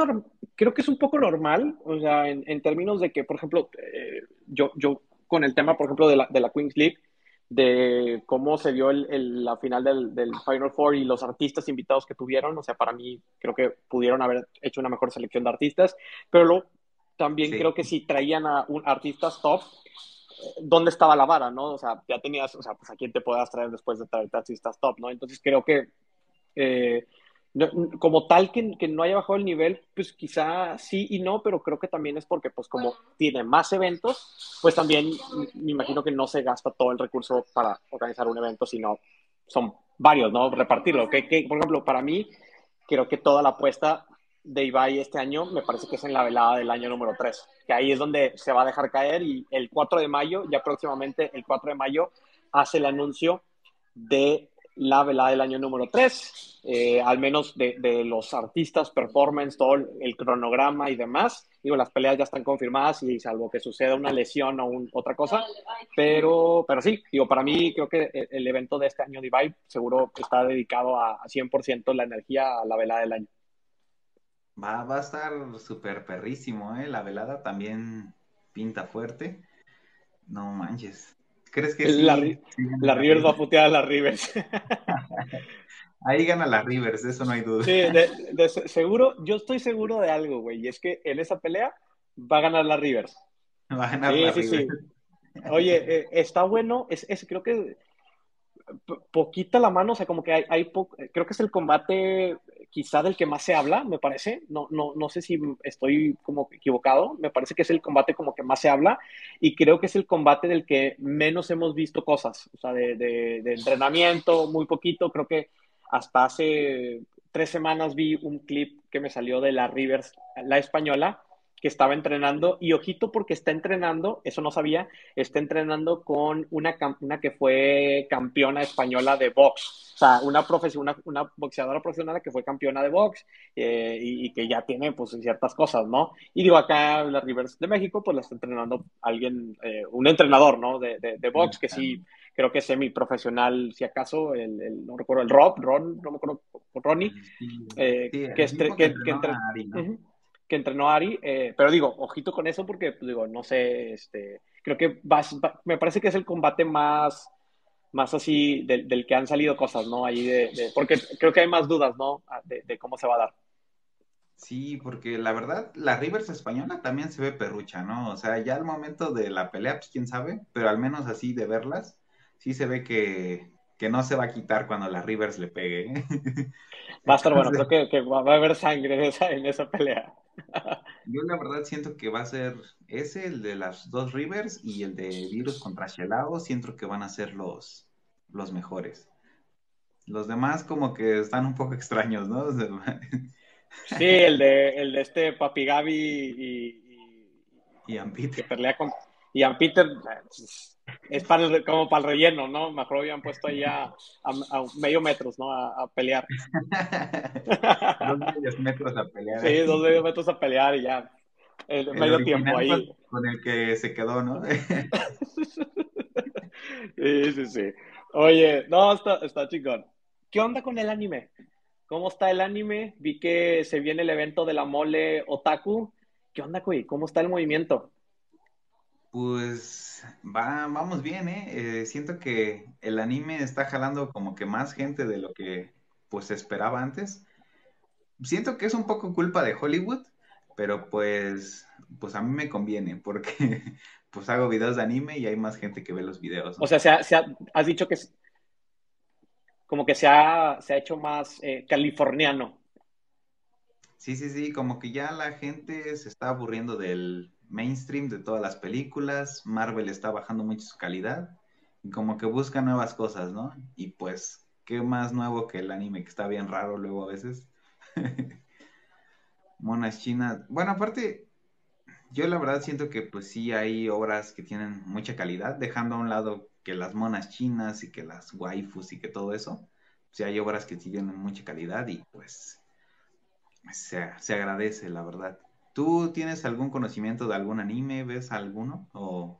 creo que es un poco normal, o sea, en, términos de que, por ejemplo, eh, yo, yo con el tema, por ejemplo, de la, de la Queens League, de cómo se vio el, la final del, del, Final Four y los artistas invitados que tuvieron, o sea, para mí creo que pudieron haber hecho una mejor selección de artistas, pero también creo que si traían a un artistas top, ¿dónde estaba la vara, no? O sea, ya tenías, o sea, pues a quién te puedas traer después de traer artistas top, ¿no? Entonces creo que eh, como tal que, que, no haya bajado el nivel, pues quizá sí y no, pero creo que también es porque pues como tiene más eventos, pues también me imagino que no se gasta todo el recurso para organizar un evento, sino son varios, ¿no? Repartirlo. Que, que, por ejemplo, para mí, creo que toda la apuesta de Ibai este año me parece que es en la velada del año número 3, que ahí es donde se va a dejar caer y el 4 de mayo, ya próximamente el 4 de mayo, hace el anuncio de la velada del año número 3, eh, al menos de, los artistas, performance, todo el, cronograma y demás. Digo, las peleas ya están confirmadas y salvo que suceda una lesión o otra cosa, pero, pero sí, digo, para mí creo que el, evento de este año de Ibai seguro está dedicado a, 100% la energía a la velada del año. Va, va a estar súper perrísimo, ¿eh? La velada también pinta fuerte. No manches. ¿Crees que la, la Rivers va a putear a la Rivers? (laughs) Ahí gana la Rivers, eso no hay duda. Sí, de, seguro, yo estoy seguro de algo, güey, y es que en esa pelea va a ganar la Rivers. Va a ganar la Rivers. (laughs) Oye, eh, está bueno, es, es, creo que poquita la mano, o sea, como que hay, hay creo que es el combate quizá del que más se habla, me parece, no, no, no sé si estoy como equivocado, me parece que es el combate como que más se habla y creo que es el combate del que menos hemos visto cosas, o sea, de, de entrenamiento, muy poquito, creo que hasta hace tres semanas vi un clip que me salió de la Rivers, la española, que estaba entrenando, y ojito porque está entrenando, eso no sabía, está entrenando con una, una que fue campeona española de box, o sea, una, una, una boxeadora profesional que fue campeona de box eh, y, que ya tiene pues ciertas cosas, ¿no? Y digo, acá en la Rivers de México, pues la está entrenando alguien, eh, un entrenador, ¿no? De, de, box, que sí, creo que es semiprofesional, si acaso, el, no recuerdo, el Rob, Ron, no me acuerdo, Ronnie, eh, que, que, que, que entrenó Ari, eh, pero digo, ojito con eso porque, pues, digo, no sé, este, creo que me parece que es el combate más, más así del, que han salido cosas, ¿no? Ahí de, porque creo que hay más dudas, ¿no? Ah, de, cómo se va a dar. Sí, porque la verdad, la Rivers española también se ve perrucha, ¿no? O sea, ya al momento de la pelea, pues quién sabe, pero al menos así de verlas, sí se ve que, que no se va a quitar cuando la Rivers le pegue. Va a estar bueno, creo que, va a haber sangre en esa pelea. Yo la verdad siento que va a ser ese, el de las dos Rivers y el de Virus contra Shelao, siento que van a ser los, los mejores. Los demás como que están un poco extraños, ¿no? sí, el de, el de este Papi Gaby y, y. Que pelea con es para como para el relleno, ¿no? Mejor habían puesto ahí a, a, medio metros, ¿no? A, pelear. (laughs) dos medios metros a pelear. Sí, dos medios metros a pelear y ya. El, medio tiempo ahí. Con el que se quedó, ¿no? (laughs) sí, sí, sí. Oye, no, está, está chingón. ¿Qué onda con el anime? ¿Cómo está el anime? Vi que se viene el evento de la mole otaku. ¿Qué onda, güey? ¿Cómo está el movimiento? Pues va, vamos bien, ¿eh? ¿eh? Siento que el anime está jalando como que más gente de lo que pues esperaba antes. Siento que es un poco culpa de Hollywood, pero pues, pues a mí me conviene porque (laughs) pues hago videos de anime y hay más gente que ve los videos. O sea, se has dicho que como que se ha, se ha hecho más eh, californiano. Sí, sí, sí, como que ya la gente se está aburriendo del mainstream de todas las películas, Marvel está bajando mucho su calidad y como que busca nuevas cosas, ¿no? Y pues, ¿qué más nuevo que el anime que está bien raro luego a veces? (laughs) Monas chinas. Bueno, aparte, yo la verdad siento que pues sí hay obras que tienen mucha calidad, dejando a un lado que las monas chinas y que las waifus y que todo eso. Sí hay obras que tienen mucha calidad y pues se, se agradece, la verdad. ¿Tú tienes algún conocimiento de algún anime? ¿Ves alguno? O...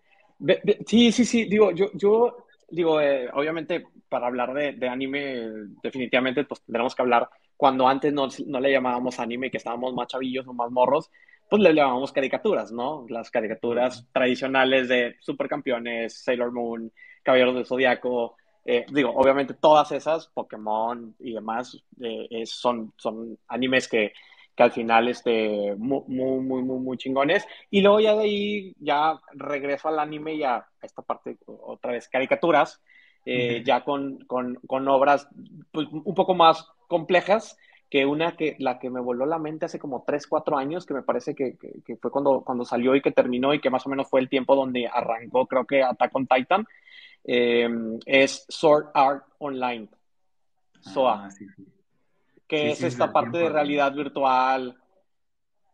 Sí, sí, sí. Digo, yo, yo digo, eh, obviamente, para hablar de, anime, definitivamente, pues tendremos que hablar cuando antes no, no, le llamábamos anime, que estábamos más chavillos o más morros, pues le llamábamos caricaturas, ¿no? Las caricaturas tradicionales de Supercampeones, Sailor Moon, Caballeros del Zodiaco. Eh, digo, obviamente todas esas, Pokémon y demás, eh, son, son animes que que al final este, muy, muy, muy, muy, chingones. Y luego ya de ahí, ya regreso al anime y a esta parte, otra vez, caricaturas, eh, ya con, con, con, obras pues, un poco más complejas que una que la que me voló la mente hace como 3, 4 años, que me parece que, que, fue cuando, cuando salió y que terminó y que más o menos fue el tiempo donde arrancó, creo que Attack on Titan, eh, es Sword Art Online. SOA. Ah, sí, sí que es esta parte de realidad virtual,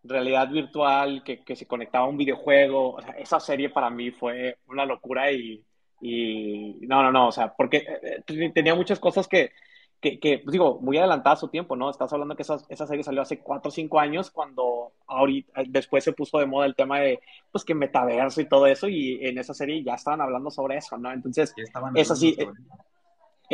realidad virtual que, que, se conectaba a un videojuego. O sea, esa serie para mí fue una locura y, y no, no, no, o sea, porque eh, eh, tenía muchas cosas que, que, que pues digo, muy adelantada a su tiempo, ¿no? Estás hablando que esa, esa serie salió hace 4 o 5 años cuando ahorita, después se puso de moda el tema de, pues, que metaverso y todo eso y en esa serie ya estaban hablando sobre eso, ¿no? Entonces, es así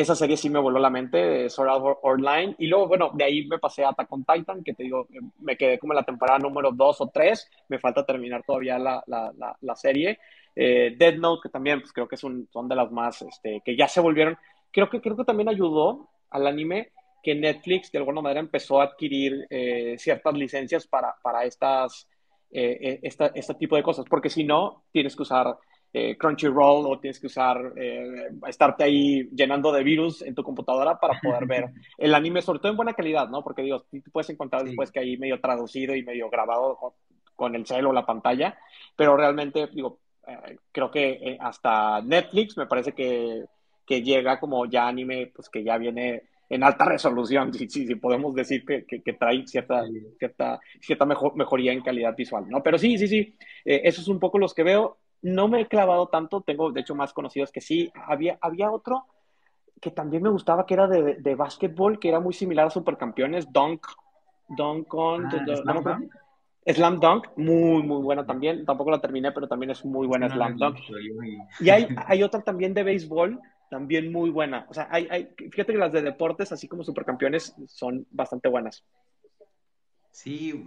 esa serie sí me voló la mente, Sword Art Online. Y luego, bueno, de ahí me pasé a Attack on Titan, que te digo, me quedé como en la temporada número 2 o 3. Me falta terminar todavía la, la, la, serie. Eh, Dead Note, que también pues, creo que son, son de las más, este, que ya se volvieron. Creo que, creo que también ayudó al anime que Netflix de alguna manera empezó a adquirir eh, ciertas licencias para, para estas, eh, eh, esta, este tipo de cosas, porque si no, tienes que usar eh, Crunchyroll o tienes que usar, eh, estarte ahí llenando de virus en tu computadora para poder ver (laughs) el anime, sobre todo en buena calidad, ¿no? Porque digo, tú puedes encontrar después que ahí medio traducido y medio grabado con, el cel o la pantalla, pero realmente, digo, eh, creo que hasta Netflix me parece que, que, llega como ya anime, pues que ya viene en alta resolución, (laughs) si, si, podemos decir que, que, trae cierta, cierta, cierta mejor, mejoría en calidad visual, ¿no? Pero sí, sí, sí, eso es un poco los que veo no me he clavado tanto, tengo de hecho más conocidos que sí. Había, había otro que también me gustaba, que era de, de básquetbol, que era muy similar a Supercampeones, Dunk, Dunk on, ah, Slam, Dunk, muy, muy buena también. Tampoco la terminé, pero también es muy buena Slam Dunk. Y hay, (laughs) hay otra también de béisbol, también muy buena. O sea, hay, hay, fíjate que las de deportes, así como Supercampeones, son bastante buenas. Sí,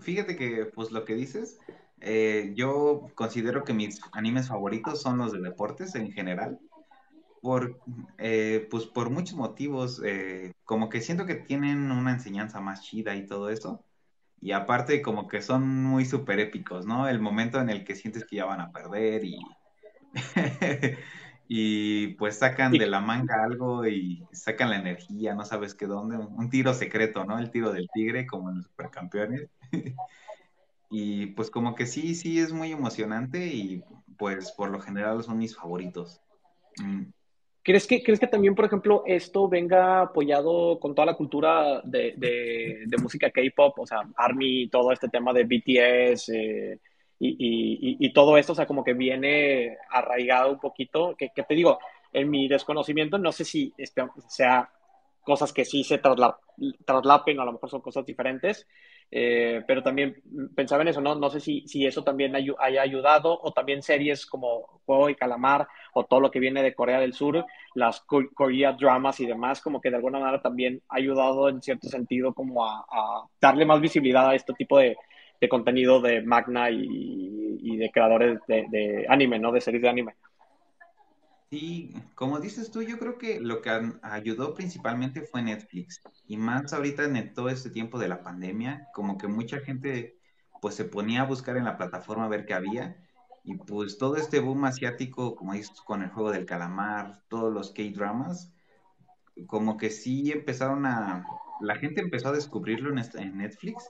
fíjate que, pues lo que dices, eh, yo considero que mis animes favoritos son los de deportes en general, por, eh, pues por muchos motivos, eh, como que siento que tienen una enseñanza más chida y todo eso, y aparte como que son muy súper épicos, ¿no? El momento en el que sientes que ya van a perder y, (laughs) y pues sacan de la manga algo y sacan la energía, no sabes qué dónde, un tiro secreto, ¿no? El tiro del tigre como en los supercampeones. (laughs) Y pues como que sí, sí es muy emocionante y pues por lo general son mis favoritos. Mm. ¿Crees que, ¿Crees que también, por ejemplo, esto venga apoyado con toda la cultura de, de, música K-pop? O sea, ARMY, todo este tema de BTS eh, y, y, todo esto, o sea, como que viene arraigado un poquito. Que, te digo, en mi desconocimiento, no sé si este, sea cosas que sí se traslapen, o a lo mejor son cosas diferentes, eh, pero también pensaba en eso, ¿no? No sé si, si eso también haya ayudado o también series como Juego y Calamar o todo lo que viene de Corea del Sur, las Korea dramas y demás, como que de alguna manera también ha ayudado en cierto sentido como a, darle más visibilidad a este tipo de, de contenido de Magna y, de creadores de, anime, ¿no? De series de anime. Sí, como dices tú, yo creo que lo que ayudó principalmente fue Netflix. Y más ahorita en todo este tiempo de la pandemia, como que mucha gente pues se ponía a buscar en la plataforma a ver qué había. Y pues todo este boom asiático, como dices, con el juego del calamar, todos los K-dramas, como que sí empezaron a... La gente empezó a descubrirlo en, en Netflix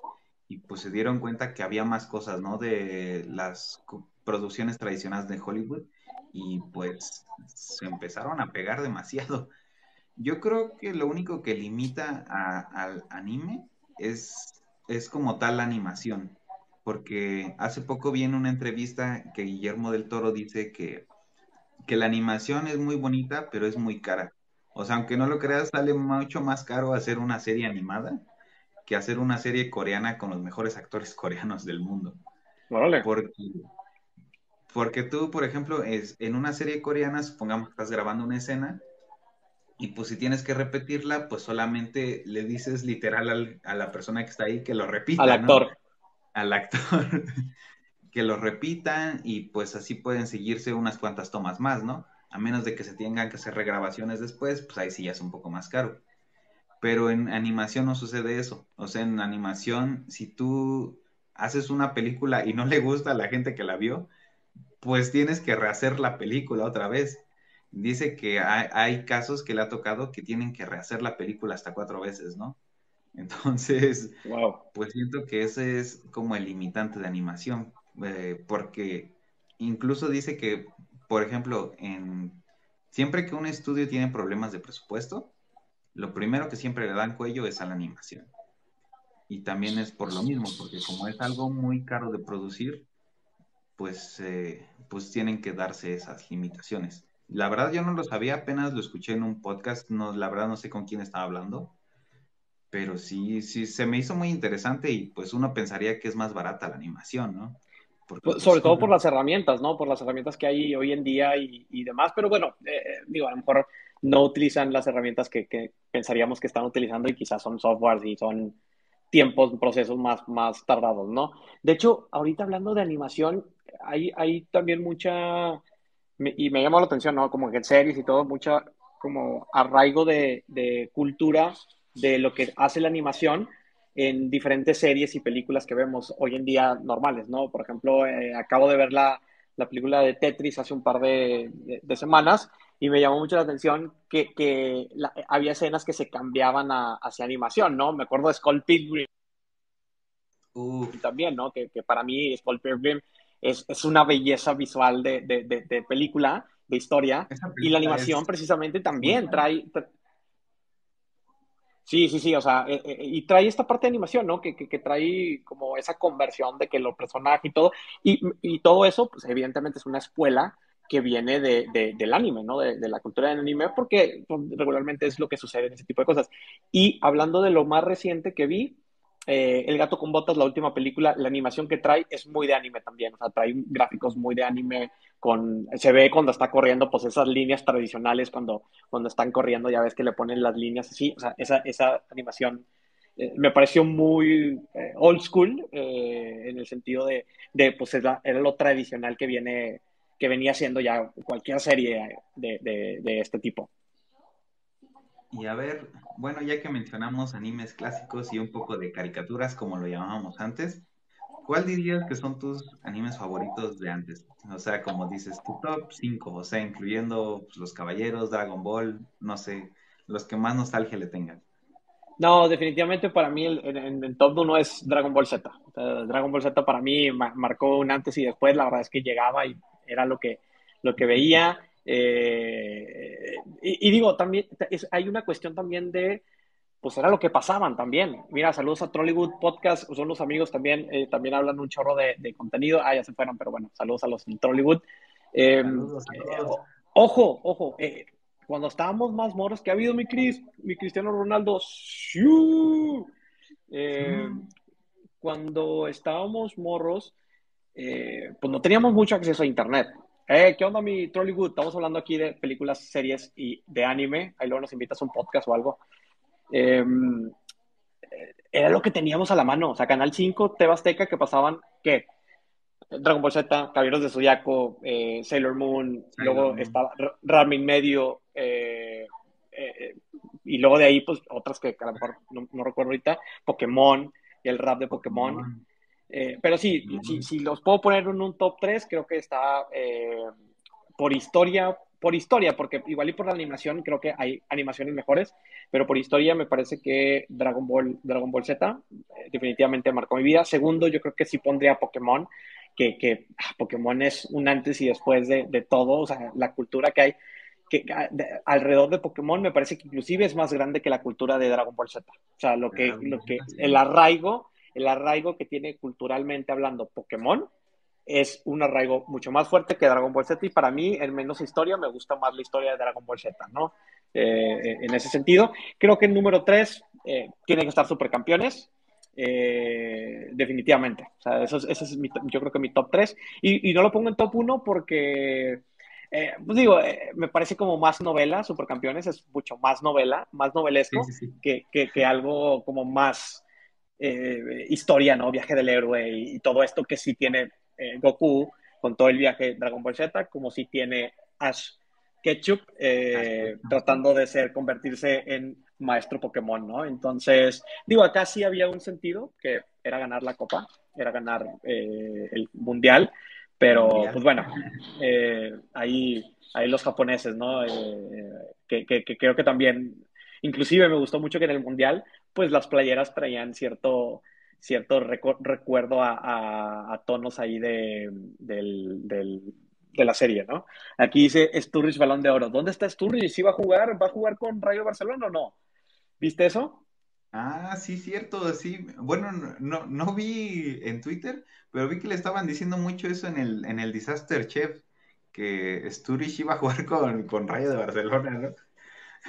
y pues se dieron cuenta que había más cosas, ¿no? De las producciones tradicionales de Hollywood y pues se empezaron a pegar demasiado. Yo creo que lo único que limita al anime es, es como tal la animación, porque hace poco vi en una entrevista que Guillermo del Toro dice que, que la animación es muy bonita, pero es muy cara. O sea, aunque no lo creas, sale mucho más caro hacer una serie animada que hacer una serie coreana con los mejores actores (laughs) coreanos del mundo. Vale. Porque porque tú, por ejemplo, es, en una serie coreana, supongamos que estás grabando una escena, y pues si tienes que repetirla, pues solamente le dices literal a la persona que está ahí que lo repita. Al actor. Al actor. (laughs) que lo repitan y pues así pueden seguirse unas cuantas tomas más, ¿no? A menos de que se tengan que hacer regrabaciones después, pues ahí sí ya es un poco más caro. Pero en animación no sucede eso. O sea, en animación, si tú haces una película y no le gusta a la gente que la vio, pues tienes que rehacer la película otra vez. Dice que hay, casos que le ha tocado que tienen que rehacer la película hasta cuatro veces, ¿no? (laughs) Entonces, pues siento que ese es como el limitante de animación, eh, porque incluso dice que, por ejemplo, en siempre que un estudio tiene problemas de presupuesto, lo primero que siempre le dan cuello es a la animación. Y también es por lo mismo, porque como es algo muy caro de producir, pues, eh, pues tienen que darse esas limitaciones. La verdad yo no lo sabía, apenas lo escuché en un podcast, no, la verdad no sé con quién estaba hablando, pero sí, sí, se me hizo muy interesante y pues uno pensaría que es más barata la animación, ¿no? Pues, pues, sobre todo por las herramientas, ¿no? Por las herramientas que hay hoy en día y, y demás, pero bueno, eh, digo, a lo mejor no utilizan las herramientas que, que, pensaríamos que están utilizando y quizás son softwares y son tiempos, procesos más, más tardados, ¿no? De hecho, ahorita hablando de animación, hay, hay también mucha, y me llama la atención, ¿no? Como en series y todo, mucha como arraigo de, de cultura de lo que hace la animación en diferentes series y películas que vemos hoy en día normales, ¿no? Por ejemplo, eh, acabo de ver la, la, película de Tetris hace un par de, de, semanas y me llamó mucho la atención que, que había escenas que se cambiaban a, hacia animación, ¿no? Me acuerdo de Skull Pilgrim. y también, ¿no? Que, que para mí Skull Pilgrim es, es una belleza visual de, de, de, película, de historia, y la animación precisamente también trae, Sí, sí, sí, o sea, eh, eh, y trae esta parte de animación, ¿no? Que, que, que, trae como esa conversión de que los personajes y todo, y, y, todo eso, pues evidentemente es una escuela que viene de, de, del anime, ¿no? De, de, la cultura del anime, porque pues, regularmente es lo que sucede en ese tipo de cosas. Y hablando de lo más reciente que vi, eh, El gato con botas, la última película, la animación que trae es muy de anime también, o sea, trae gráficos muy de anime, con, se ve cuando está corriendo, pues esas líneas tradicionales, cuando, cuando están corriendo, ya ves que le ponen las líneas así, o sea, esa, esa animación eh, me pareció muy eh, old school, en el sentido de, de pues era, era, lo tradicional que viene, que venía siendo ya cualquier serie de, de, de este tipo. Y a ver, bueno, ya que mencionamos animes clásicos y un poco de caricaturas, como lo llamábamos antes, ¿cuál dirías que son tus animes favoritos de antes? O sea, como dices, tu top 5, o sea, incluyendo pues, Los Caballeros, Dragon Ball, no sé, los que más nostalgia le tengan. No, definitivamente para mí el, el, top 1 es Dragon Ball Z. Dragon Ball Z para mí marcó un antes y después. La verdad es que llegaba y era lo que, lo que veía. Eh, y, digo, también hay una cuestión también de, pues era lo que pasaban también. Mira, saludos a Trollywood Podcast, son los amigos también, eh, también hablan un chorro de, contenido. Ah, ya se fueron, pero bueno, saludos a los de Trollywood. Eh, ojo, ojo, cuando estábamos más moros, que ha habido mi Cris, mi Cristiano Ronaldo, eh, cuando estábamos morros, eh, pues no teníamos mucho acceso a internet. Eh, ¿Qué onda mi Trollywood? Estamos hablando aquí de películas, series y de anime. Ahí luego nos invitas a un podcast o algo. Em, era lo que teníamos a la mano. O sea, Canal 5, Tebasteca, que pasaban, ¿qué? Dragon Ball Z, Caballeros de Zodiaco, eh, Sailor Moon, luego estaba Ramen Medio, eh, eh, y luego de ahí, pues otras que a lo mejor no, recuerdo ahorita, Pokémon, y el rap de Pokémon. Pero sí, si, los puedo poner en un top 3, creo que está por historia, por historia, porque igual y por la animación, creo que hay animaciones mejores, pero por historia me parece que Dragon Ball, Dragon Ball Z definitivamente marcó mi vida. Segundo, yo creo que sí pondría Pokémon que, ah, Pokémon es un antes y después de, de, todo, o sea, la cultura que hay que, ah, alrededor de Pokémon me parece que inclusive es más grande que la cultura de Dragon Ball Z. O sea, lo que, lo que, el arraigo, el arraigo que tiene culturalmente hablando Pokémon es un arraigo mucho más fuerte que Dragon Ball Z y para mí, en menos historia, me gusta más la historia de Dragon Ball Z, ¿no? Eh, en ese sentido. Creo que el número 3 eh, tiene que estar supercampeones. Eh, definitivamente. O sea, eso, es mi, yo creo que mi top 3. Y, no lo pongo en top 1 porque, eh, pues digo, eh, me parece como más novela, Supercampeones es mucho más novela, más novelesco Que, que, algo como más historia, ¿no? Viaje del héroe y, todo esto que sí tiene Goku con todo el viaje Dragon Ball Z, como si tiene Ash Ketchup tratando de ser, convertirse en maestro Pokémon, ¿no? Entonces, digo, acá sí había un sentido, que era ganar la copa, era ganar eh, el mundial, pero pues bueno, eh, ahí, ahí los japoneses, ¿no? Eh, que, creo que también, inclusive me gustó mucho que en el mundial, pues las playeras traían cierto cierto recuerdo a, tonos ahí de, de la serie, ¿no? Aquí dice Sturridge Balón de Oro. ¿Dónde está Sturridge? ¿Sí va a jugar? ¿Va a jugar con Rayo Barcelona o no? ¿Viste eso? Ah, sí, cierto, sí. Bueno, no, no vi en Twitter, pero vi que le estaban diciendo mucho eso en el, en el Disaster Chef, que Sturridge iba a jugar con, Rayo de Barcelona, ¿no?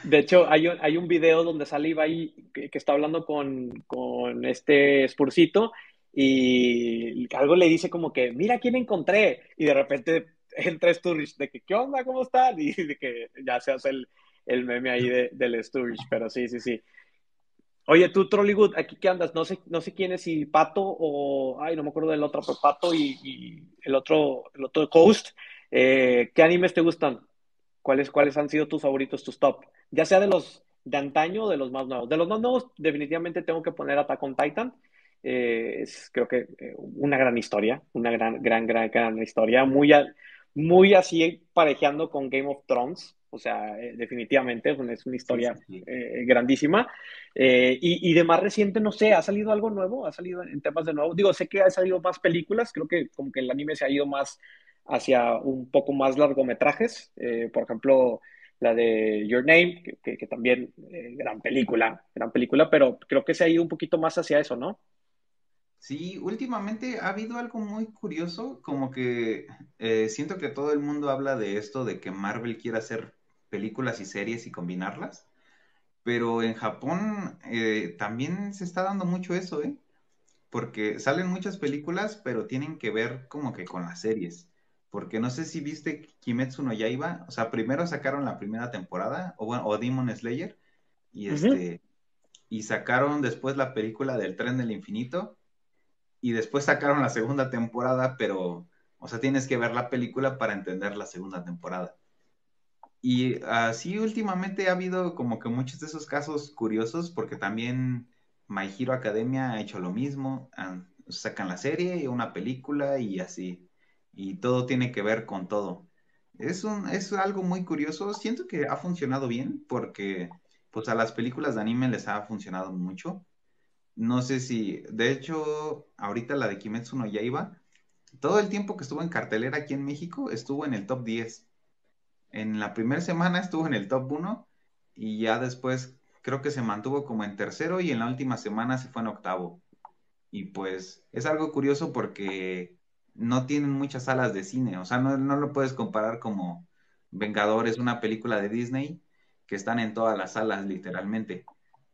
De hecho, hay un, hay un video donde sale Ibai que, está hablando con, este Spursito y algo le dice como que, mira quién encontré. Y de repente entra Sturridge de que, ¿qué onda? ¿Cómo están? (laughs) Y de que ya se hace el, meme ahí de, del Sturridge, pero sí, sí, sí. Oye, tú, Trollywood, ¿aquí qué andas? No sé, no sé quién es, si Pato o, ay, no me acuerdo del otro, pero Pato y, el otro, el otro Coast. Eh, ¿Qué animes te gustan? ¿Cuáles, ¿Cuáles han sido tus favoritos, tus top? Ya sea de los de antaño o de los más nuevos. De los más nuevos, definitivamente tengo que poner Attack on Titan. Eh, es, creo que eh, una gran historia, una gran, gran, gran, gran historia, muy, muy así parejeando con Game of Thrones. O sea, eh, definitivamente es una historia eh, grandísima. Eh, y, de más reciente, no sé, ¿ha salido algo nuevo? ¿Ha salido en temas de nuevo? Digo, sé que ha salido más películas, creo que como que el anime se ha ido más hacia un poco más largometrajes. por ejemplo, la de Your Name, que, también gran película, gran película, pero creo que se ha ido un poquito más hacia eso, ¿no? Sí, últimamente ha habido algo muy curioso, como que siento que todo el mundo habla de esto, de que Marvel quiere hacer películas y series y combinarlas. Pero en Japón eh, también se está dando mucho eso, ¿eh? Porque salen muchas películas, pero tienen que ver como que con las series. Porque no sé si viste Kimetsu no Yaiba, o sea, primero sacaron la primera temporada, o bueno, o Demon Slayer, y este, y sacaron después la película del Tren del Infinito, y después sacaron la segunda temporada, pero, o sea, tienes que ver la película para entender la segunda temporada. Y así últimamente ha habido como que muchos de esos casos curiosos porque también My Hero Academia ha hecho lo mismo, sacan la serie, y una película y así. Y todo tiene que ver con todo. Es, un, es algo muy curioso, siento que ha funcionado bien porque pues a las películas de anime les ha funcionado mucho. No sé si, de hecho, ahorita la de Kimetsu no Yaiba, todo el tiempo que estuvo en cartelera aquí en México, estuvo en el top 10. En la primera semana estuvo en el top 1 y ya después creo que se mantuvo como en tercero y en la última semana se fue en octavo. Y pues es algo curioso porque no tienen muchas salas de cine, o sea, no, no lo puedes comparar como Vengadores, una película de Disney, que están en todas las salas literalmente.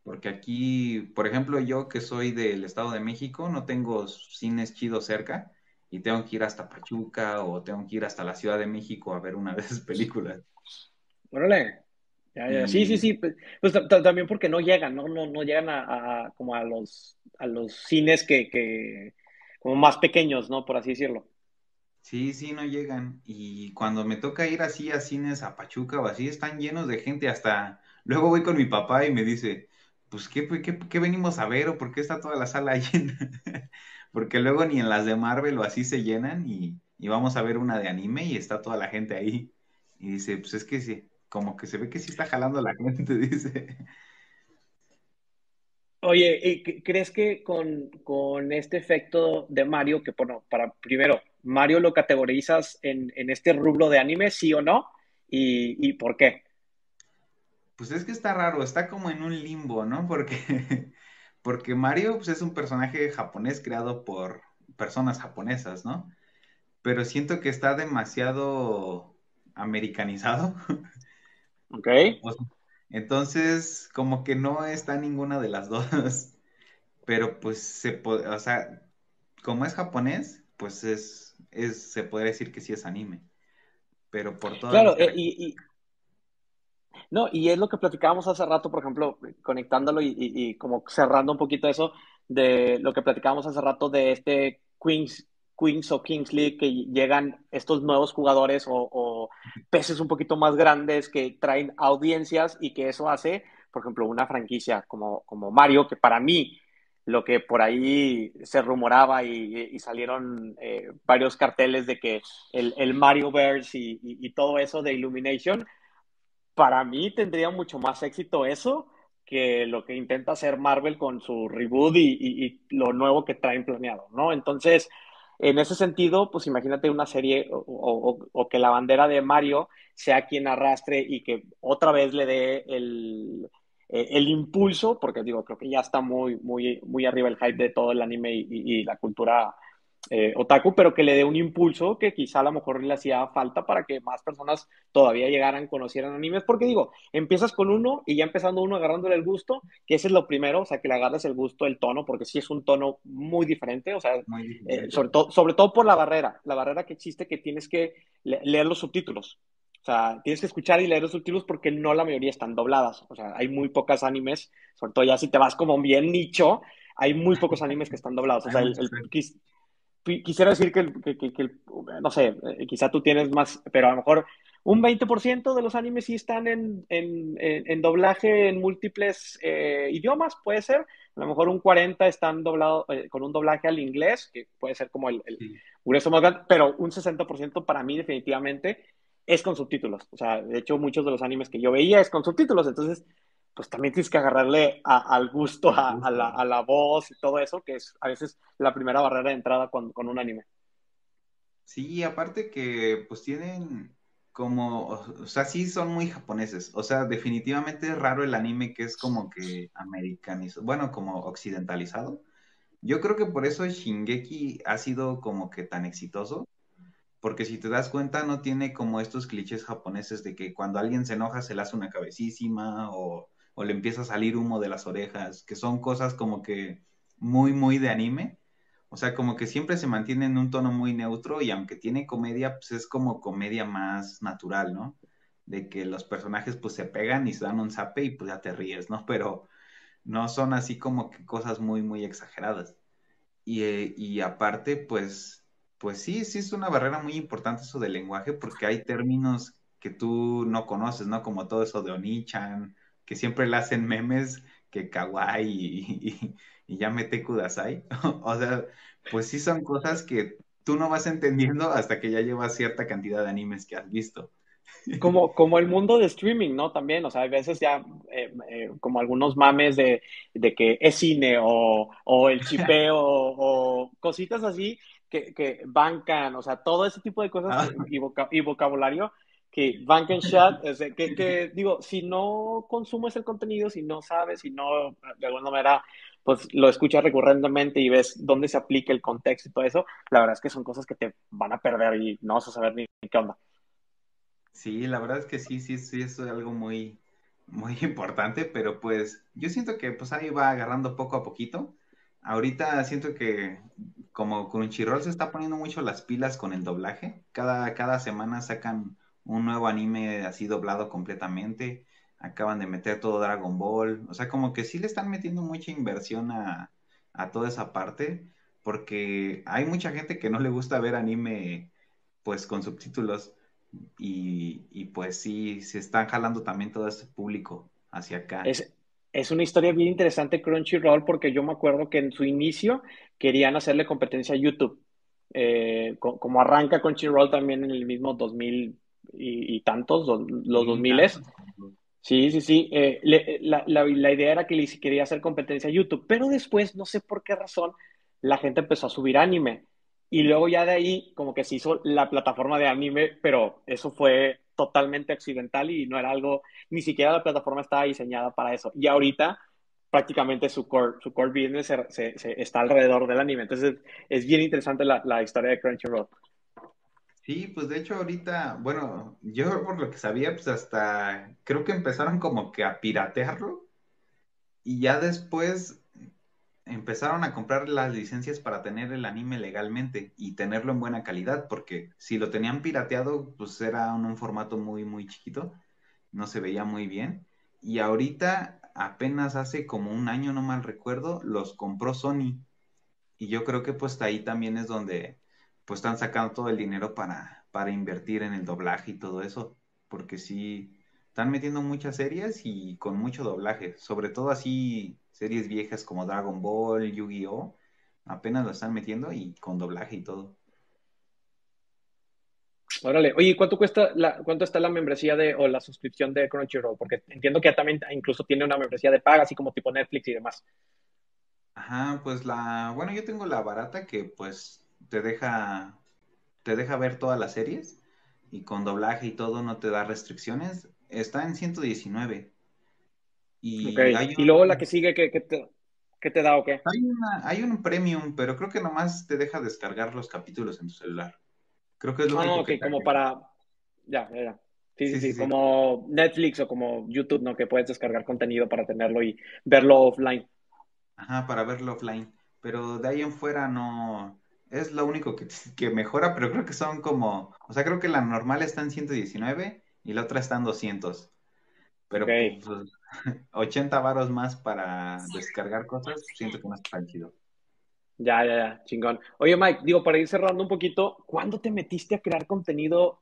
Porque aquí, por ejemplo, yo que soy del Estado de México, no tengo cines chidos cerca y tengo que ir hasta Pachuca o tengo que ir hasta la Ciudad de México a ver una de esas películas. Órale. Sí, sí, sí. Pues, pues también porque no llegan, ¿no? No, no llegan a, como a los, a los cines que, que, como más pequeños, ¿no? Por así decirlo. Sí, sí, no llegan. Y cuando me toca ir así a cines a Pachuca o así, están llenos de gente. Hasta luego voy con mi papá y me dice, pues, ¿qué, qué, qué venimos a ver o por qué está toda la sala (laughs) llena? Porque luego ni en las de Marvel o así se llenan y, y, vamos a ver una de anime y está toda la gente ahí. Y dice, pues es que sí, como que se ve que sí está jalando la (laughs) gente, dice. Oye, ¿crees que con, con, este efecto de Mario, que bueno, para primero, Mario lo categorizas en, en este rubro de anime, sí o no? ¿Y, ¿Y, por qué? Pues es que está raro, está como en un limbo, ¿no? Porque, (laughs) porque Mario pues, es un personaje japonés creado por personas japonesas, ¿no? Pero siento que está demasiado americanizado. (laughs) Ok. Entonces, como que no está ninguna de las (laughs) dos. Pero pues se puede, o sea, como es japonés, pues es, es, se podría decir que sí es anime. Pero por todo. Claro, eh, y, no, y es lo que platicábamos hace rato, por ejemplo, conectándolo y, y, como cerrando un poquito eso de lo que platicábamos hace rato de este Queens, Queens o Kings League, que llegan estos nuevos jugadores o, peces un poquito más grandes que traen audiencias y que eso hace, por ejemplo, una franquicia como, como Mario, que para mí lo que por ahí se rumoraba y, salieron eh, varios carteles de que el, Mario Verse y, y, todo eso de Illumination, para mí tendría mucho más éxito eso que lo que intenta hacer Marvel con su reboot y, lo nuevo que traen planeado, ¿no? Entonces, en ese sentido, pues imagínate una serie o, que la bandera de Mario sea quien arrastre y que otra vez le dé el, eh, el impulso, porque digo, creo que ya está muy, muy, muy arriba el hype de todo el anime y, la cultura eh, otaku, pero que le dé un impulso que quizá a lo mejor le hacía falta para que más personas todavía llegaran, conocieran animes, porque digo, empiezas con uno y ya empezando uno agarrándole el gusto, que ese es lo primero, o sea, que le agarres el gusto, el tono, porque sí es un tono muy diferente, o sea, eh, sobre, todo sobre todo por la barrera, la barrera que existe que tienes que leer los subtítulos. O sea, tienes que escuchar y leer los subtítulos porque no la mayoría están dobladas. O sea, hay muy pocas animes, sobre todo ya si te vas como bien nicho, hay muy pocos animes que están doblados. O sea, el, quisiera decir que, que, no sé, eh, quizá tú tienes más, pero a lo mejor un 20% de los animes sí están en, en, en, doblaje en múltiples eh, idiomas, puede ser. A lo mejor un 40% están doblados eh, con un doblaje al inglés, que puede ser como el, el grueso más grande, pero un 60% para mí definitivamente es con subtítulos. O sea, de hecho, muchos de los animes que yo veía es con subtítulos. Entonces, pues también tienes que agarrarle al gusto, a, la, a, la, voz y todo eso, que es a veces la primera barrera de entrada con, con un anime. Sí, aparte que pues tienen como, o sea, sí son muy japoneses. O sea, definitivamente es raro el anime que es como que americanizado, bueno, como occidentalizado. Yo creo que por eso Shingeki ha sido como que tan exitoso, porque si te das cuenta no tiene como estos clichés japoneses de que cuando alguien se enoja se le hace una cabecísima o o le empieza a salir humo de las orejas, que son cosas como que muy, muy de anime. O sea, como que siempre se mantiene en un tono muy neutro y aunque tiene comedia, pues es como comedia más natural, ¿no? De que los personajes pues se pegan y se dan un zape y pues ya te ríes, ¿no? Pero no son así como que cosas muy, muy exageradas. Y, eh, y aparte, pues, pues sí, sí es una barrera muy importante eso del lenguaje porque hay términos que tú no conoces, ¿no? Como todo eso de Onichan, que siempre le hacen memes que kawaii y, y, ya mete kudasai. (laughs) o sea, pues sí son cosas que tú no vas entendiendo hasta que ya llevas cierta cantidad de animes que has visto. (laughs) como, como el mundo de streaming, ¿no? También, o sea, a veces ya eh, eh, como algunos mames de, de, que es cine o, o el (laughs) chipeo o, cositas así que, que, bancan, o sea, todo ese tipo de cosas ah. y, y, vocabulario que bancan chat, que, que, digo, si no consumes el contenido, si no sabes, si no de alguna manera pues lo escuchas recurrentemente y ves dónde se aplica el contexto y todo eso, la verdad es que son cosas que te van a perder y no vas a saber ni qué onda. Sí, la verdad es que sí, sí, sí, es algo muy, muy (laughs) importante, pero pues yo siento que pues ahí va agarrando poco a poquito. Ahorita siento que como Crunchyroll se está poniendo mucho las pilas con el doblaje, cada, cada semana sacan un nuevo anime así doblado completamente, acaban de meter todo Dragon Ball, o sea, como que sí le están metiendo mucha inversión a, a toda esa parte, porque hay mucha gente que no le gusta ver anime pues con subtítulos y, pues sí, se están jalando también todo este público hacia acá. Es, es una historia bien interesante Crunchyroll porque yo me acuerdo que en su inicio querían hacerle competencia a YouTube. Eh, como arranca Crunchyroll también en el mismo 2000 y, tantos, los 2000 es. Sí, sí, sí. Eh, la, la, la, idea era que le quería hacer competencia a YouTube, pero después, no sé por qué razón, la gente empezó a subir anime. Y luego ya de ahí como que se hizo la plataforma de anime, pero eso fue totalmente accidental y no era algo, ni siquiera la plataforma estaba diseñada para eso. Y ahorita prácticamente su core, su core business se, se, está alrededor del anime. Entonces es bien interesante la, la historia de Crunchyroll. Sí, pues de hecho ahorita, bueno, yo por lo que sabía, pues hasta creo que empezaron como que a piratearlo y ya después empezaron a comprar las licencias para tener el anime legalmente y tenerlo en buena calidad, porque si lo tenían pirateado, pues era un, formato muy, muy chiquito, no se veía muy bien. Y ahorita, apenas hace como un año, no mal recuerdo, los compró Sony. Y yo creo que pues ahí también es donde pues están sacando todo el dinero para, para invertir en el doblaje y todo eso, porque sí, están metiendo muchas series y con mucho doblaje, sobre todo así series viejas como Dragon Ball, Yu-Gi-Oh, apenas lo están metiendo y con doblaje y todo. Órale, oye, ¿cuánto cuesta la, cuánto está la membresía de o la suscripción de Crunchyroll? Porque entiendo que también incluso tiene una membresía de paga, así como tipo Netflix y demás. Ajá, pues la, bueno, yo tengo la barata que pues te deja, te deja ver todas las series y con doblaje y todo no te da restricciones. Está en 119. Y, y luego la que sigue, ¿qué, te, te, da o qué? Hay, una, hay un premium, pero creo que nomás te deja descargar los capítulos en tu celular. Creo que es lo ah, único que como para... Ya, ya, Sí, sí, sí, como Netflix o como YouTube, ¿no? Que puedes descargar contenido para tenerlo y verlo offline. Ajá, para verlo offline. Pero de ahí en fuera no... Es lo único que, (laughs) que mejora, pero creo que son como... O sea, creo que la normal está en 119 y la otra está en 200. Pero pues, (laughs) 80 varos más para descargar cosas, siento que no es tan chido. Ya, ya, ya, chingón. Oye, Mike, digo, para ir cerrando un poquito, ¿cuándo te metiste a crear contenido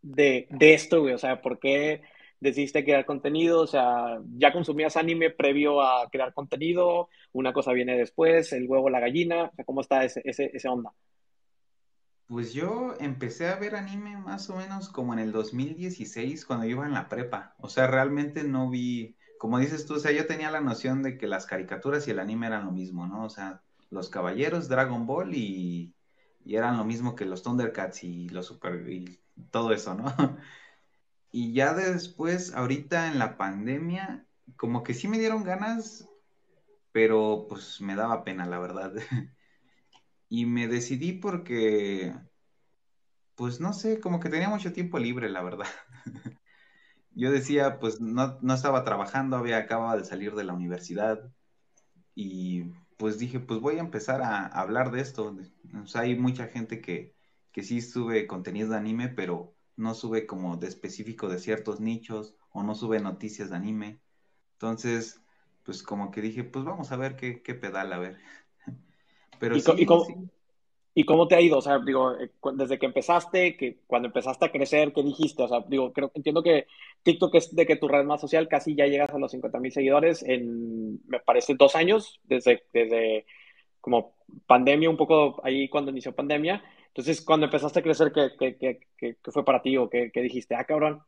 de, de esto, güey? O sea, ¿por qué decidiste crear contenido? O sea, ¿ya consumías anime previo a crear contenido? ¿Una cosa viene después? ¿El huevo, la gallina? O sea, ¿cómo está ese, ese, ese onda? Pues yo empecé a ver anime más o menos como en el 2016 cuando iba en la prepa. O sea, realmente no vi, como dices tú, o sea, yo tenía la noción de que las caricaturas y el anime eran lo mismo, ¿no? O sea, los caballeros, Dragon Ball y, eran lo mismo que los Thundercats y los Super y todo eso, ¿no? (laughs) Y ya después, ahorita en la pandemia, como que sí me dieron ganas, pero pues me daba pena, la verdad. (laughs) Y me decidí porque, pues no sé, como que tenía mucho tiempo libre, la verdad. (laughs) Yo decía, pues no, no estaba trabajando, había acabado de salir de la universidad y pues dije, pues voy a empezar a, hablar de esto. O hay mucha gente que, que sí sube contenido de anime, pero no sube como de específico de ciertos nichos o no sube noticias de anime. Entonces, pues como que dije, pues vamos a ver qué, qué pedal, a ver. (laughs) Pero ¿Y, cómo, te ha ido? O sea, digo, eh, desde que empezaste, que cuando empezaste a crecer, ¿qué dijiste? O sea, digo, creo, entiendo que TikTok es de que tu red más social casi ya llegas a los 50 mil seguidores en, me parece, dos años, desde, desde como pandemia, un poco ahí cuando inició pandemia. Entonces, cuando empezaste a crecer, ¿qué, fue para ti o qué, dijiste? Ah, cabrón.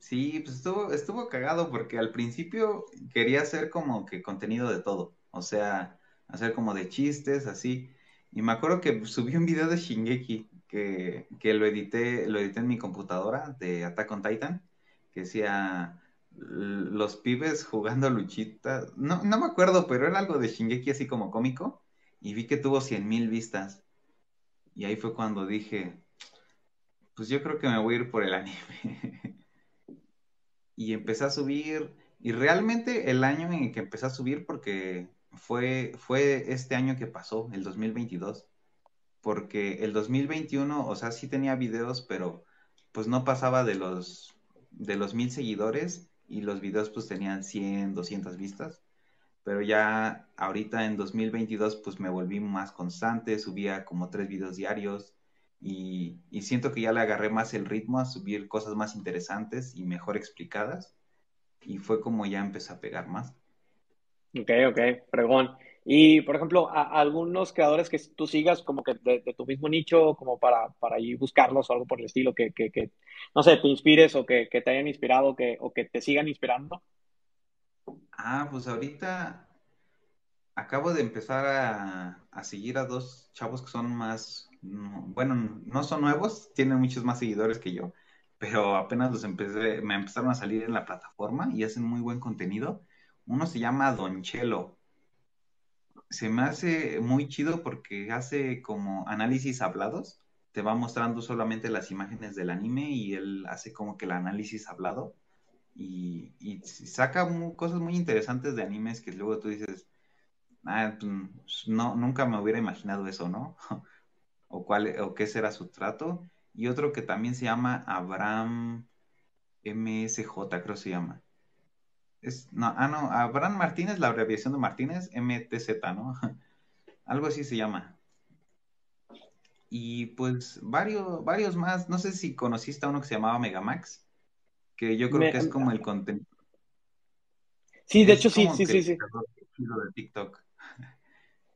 Sí, pues estuvo, estuvo cagado porque al principio quería hacer como que contenido de todo. O sea, hacer como de chistes, así. Y me acuerdo que subí un video de Shingeki que, que lo edité, lo edité en mi computadora de Attack on Titan, que decía los pibes jugando luchita. No, no me acuerdo, pero era algo de Shingeki así como cómico. Y vi que tuvo 100 mil vistas. Y ahí fue cuando dije, pues yo creo que me voy a ir por el anime. (laughs) y empecé a subir. Y realmente el año en el que empecé a subir, porque fue, fue este año que pasó, el 2022. Porque el 2021, o sea, sí tenía videos, pero pues no pasaba de los de los mil seguidores y los videos pues tenían 100, 200 vistas. Pero ya ahorita en 2022 pues me volví más constante, subía como tres videos diarios y, y siento que ya le agarré más el ritmo a subir cosas más interesantes y mejor explicadas. Y fue como ya empecé a pegar más. Ok, ok, pregón. Y, por ejemplo, a, algunos creadores que tú sigas como que de, tu mismo nicho, como para, para ir buscarlos o algo por el estilo, que, que, que no sé, te inspires o que, que te hayan inspirado que, o que te sigan inspirando. Ah, pues ahorita acabo de empezar a, a seguir a dos chavos que son más, bueno, no son nuevos, tienen muchos más seguidores que yo, pero apenas los empecé, me empezaron a salir en la plataforma y hacen muy buen contenido. Uno se llama Don Chelo. Se me hace muy chido porque hace como análisis hablados. Te va mostrando solamente las imágenes del anime y él hace como que el análisis hablado. Y, saca cosas muy interesantes de animes que luego tú dices, ah, pues, no, nunca me hubiera imaginado eso, ¿no? (laughs) o, cuál, o qué será su trato. Y otro que también se llama Abraham MSJ, creo se llama no, ah, no, Abraham Martínez, la abreviación de Martínez, MTZ, ¿no? (laughs) Algo así se llama. Y pues varios, varios más. No sé si conociste a uno que se llamaba Megamax, que yo creo que es como el contenido. Sí, de hecho, sí, sí, sí, sí. De TikTok.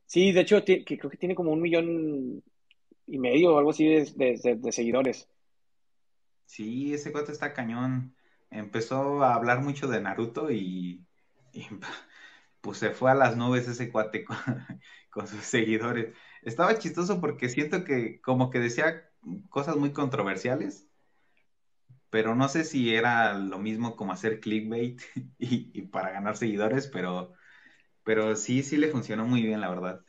Sí, de hecho, creo que tiene como un millón y medio o algo así de, de seguidores. Sí, ese cuate está cañón empezó a hablar mucho de Naruto y, (laughs) pues se fue a las nubes ese cuate (laughs) con, sus seguidores. Estaba chistoso porque siento que como que decía cosas muy controversiales, pero no sé si era lo mismo como hacer clickbait (laughs) y, para ganar seguidores, pero, pero sí, sí le funcionó muy bien, la verdad.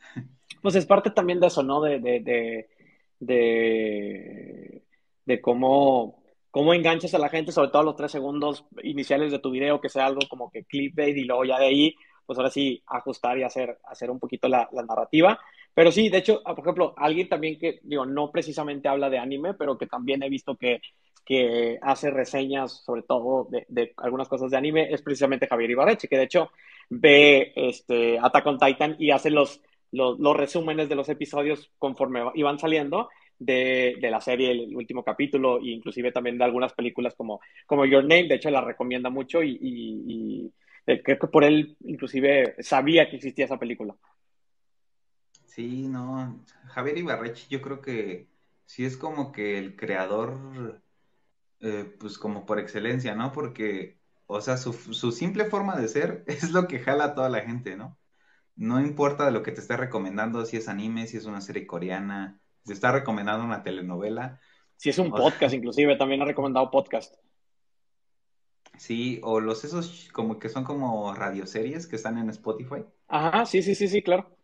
Pues es parte también de eso, ¿no? De, de, de, de cómo cómo enganchas a la gente, sobre todo los tres segundos iniciales de tu video, que sea algo como que clickbait y luego ya de ahí, pues ahora sí, ajustar y hacer, hacer un poquito la, narrativa. Pero sí, de hecho, por ejemplo, alguien también que, digo, no precisamente habla de anime, pero que también he visto que, que hace reseñas, sobre todo de, algunas cosas de anime, es precisamente Javier Ibarreche, que de hecho ve este, Attack on Titan y hace los, los, resúmenes de los episodios conforme iban saliendo de, la serie, el último capítulo, e inclusive también de algunas películas como, como Your Name, de hecho la recomienda mucho y, eh, creo que por él inclusive sabía que existía esa película. Sí, no, Javier Ibarrechi yo creo que sí es como que el creador, eh, pues como por excelencia, ¿no? Porque, o sea, su, su simple forma de ser (laughs) es lo que jala a toda la gente, ¿no? No importa de lo que te esté recomendando, si es anime, si es una serie coreana, se está recomendando una telenovela. Si es un podcast, inclusive, también ha recomendado podcast. Sí, o los esos como que son como radioseries que están en Spotify. Ajá, sí, sí, sí, sí, claro.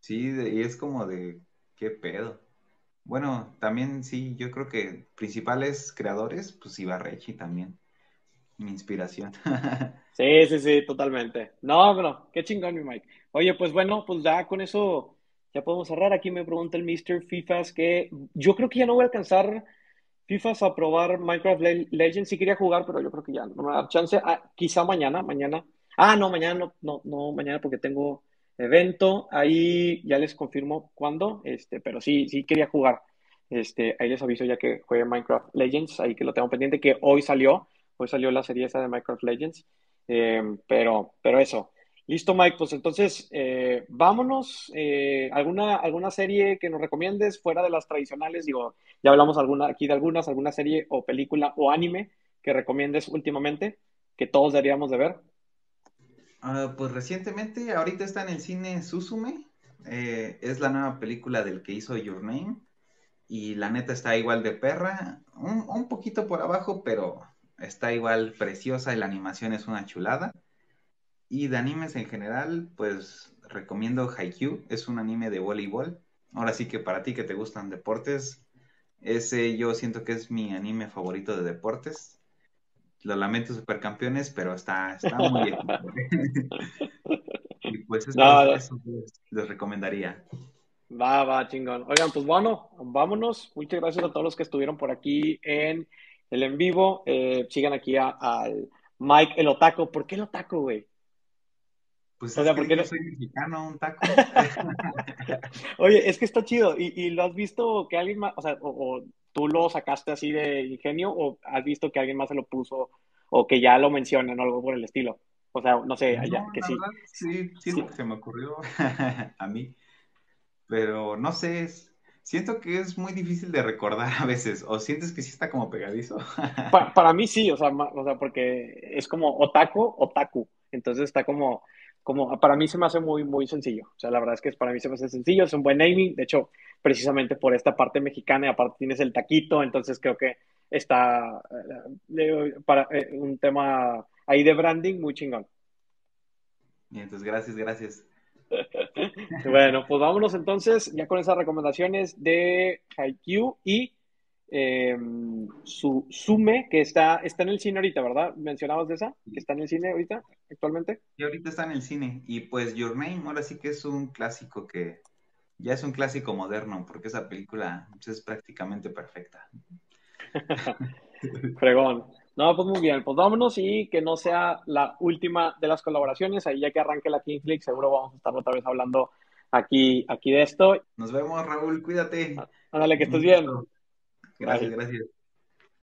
Sí, y es como de, ¿qué pedo? Bueno, también sí, yo creo que principales creadores, pues Ibarrechi también. Mi inspiración. (laughs) sí, sí, sí, totalmente. No, pero qué chingón, mi Mike. Oye, pues bueno, pues ya con eso ya podemos cerrar. Aquí me pregunta el Mr. FIFAs que yo creo que ya no voy a alcanzar FIFAs a probar Minecraft Legends. Sí quería jugar, pero yo creo que ya no me va a dar chance. Ah, quizá mañana, mañana. Ah, no, mañana no, no, no, mañana porque tengo evento. Ahí ya les confirmo cuándo, este, pero sí, sí quería jugar. Este, ahí les aviso ya que juegue Minecraft Legends, ahí que lo tengo pendiente, que hoy salió, hoy salió la serie esa de Minecraft Legends. Eh, pero, pero eso. Listo, Mike. Pues entonces, eh, vámonos. Eh, ¿alguna, ¿Alguna serie que nos recomiendes fuera de las tradicionales? Digo, ya hablamos alguna, aquí de algunas, alguna serie o película o anime que recomiendes últimamente, que todos deberíamos de ver. Ah, pues recientemente, ahorita está en el cine Susume. Eh, es la nueva película del que hizo Your Name. Y la neta está igual de perra. Un, poquito por abajo, pero está igual preciosa y la animación es una chulada. Y de animes en general, pues recomiendo Haikyuu, es un anime de voleibol. Ahora sí que para ti que te gustan deportes, ese yo siento que es mi anime favorito de deportes. Lo lamento supercampeones, pero está, está muy bien. (laughs) y pues eso, eso les, recomendaría. Va, va, chingón. Oigan, pues bueno, vámonos. Muchas gracias a todos los que estuvieron por aquí en el en vivo. Eh, sigan aquí al Mike el Otaco. ¿Por qué el Otaco, güey? Pues o sea, porque no soy mexicano, un taco. (laughs) Oye, es que está chido. ¿Y, lo has visto que alguien más, o sea, o, tú lo sacaste así de ingenio, o has visto que alguien más se lo puso, o que ya lo mencionan o algo por el estilo? O sea, no sé, allá, que sí. sí. Sí, se me ocurrió (laughs) a mí. Pero no sé, siento que es muy difícil de recordar a veces. ¿O sientes que sí está como pegadizo? (laughs) para, mí sí, o sea, o sea, porque es como otaku, otaku. Entonces está como como para mí se me hace muy, muy sencillo. O sea, la verdad es que para mí se me hace sencillo, es un buen naming. De hecho, precisamente por esta parte mexicana y aparte tienes el taquito, entonces creo que está eh, para eh, un tema ahí de branding muy chingón. Y entonces, gracias, gracias. (laughs) bueno, pues vámonos entonces ya con esas recomendaciones de Haikyuu y eh, su Sume, que está, está en el cine ahorita, ¿verdad? ¿Mencionabas de esa? ¿Que está en el cine ahorita, actualmente? Y ahorita está en el cine. Y pues Your Name ahora sí que es un clásico que ya es un clásico moderno, porque esa película pues, es prácticamente perfecta. (laughs) Fregón. No, pues muy bien, pues vámonos y que no sea la última de las colaboraciones. Ahí ya que arranque la King Click, seguro vamos a estar otra vez hablando aquí, aquí de esto. Nos vemos, Raúl, cuídate. Ándale, que estés bien. Gracias, gracias.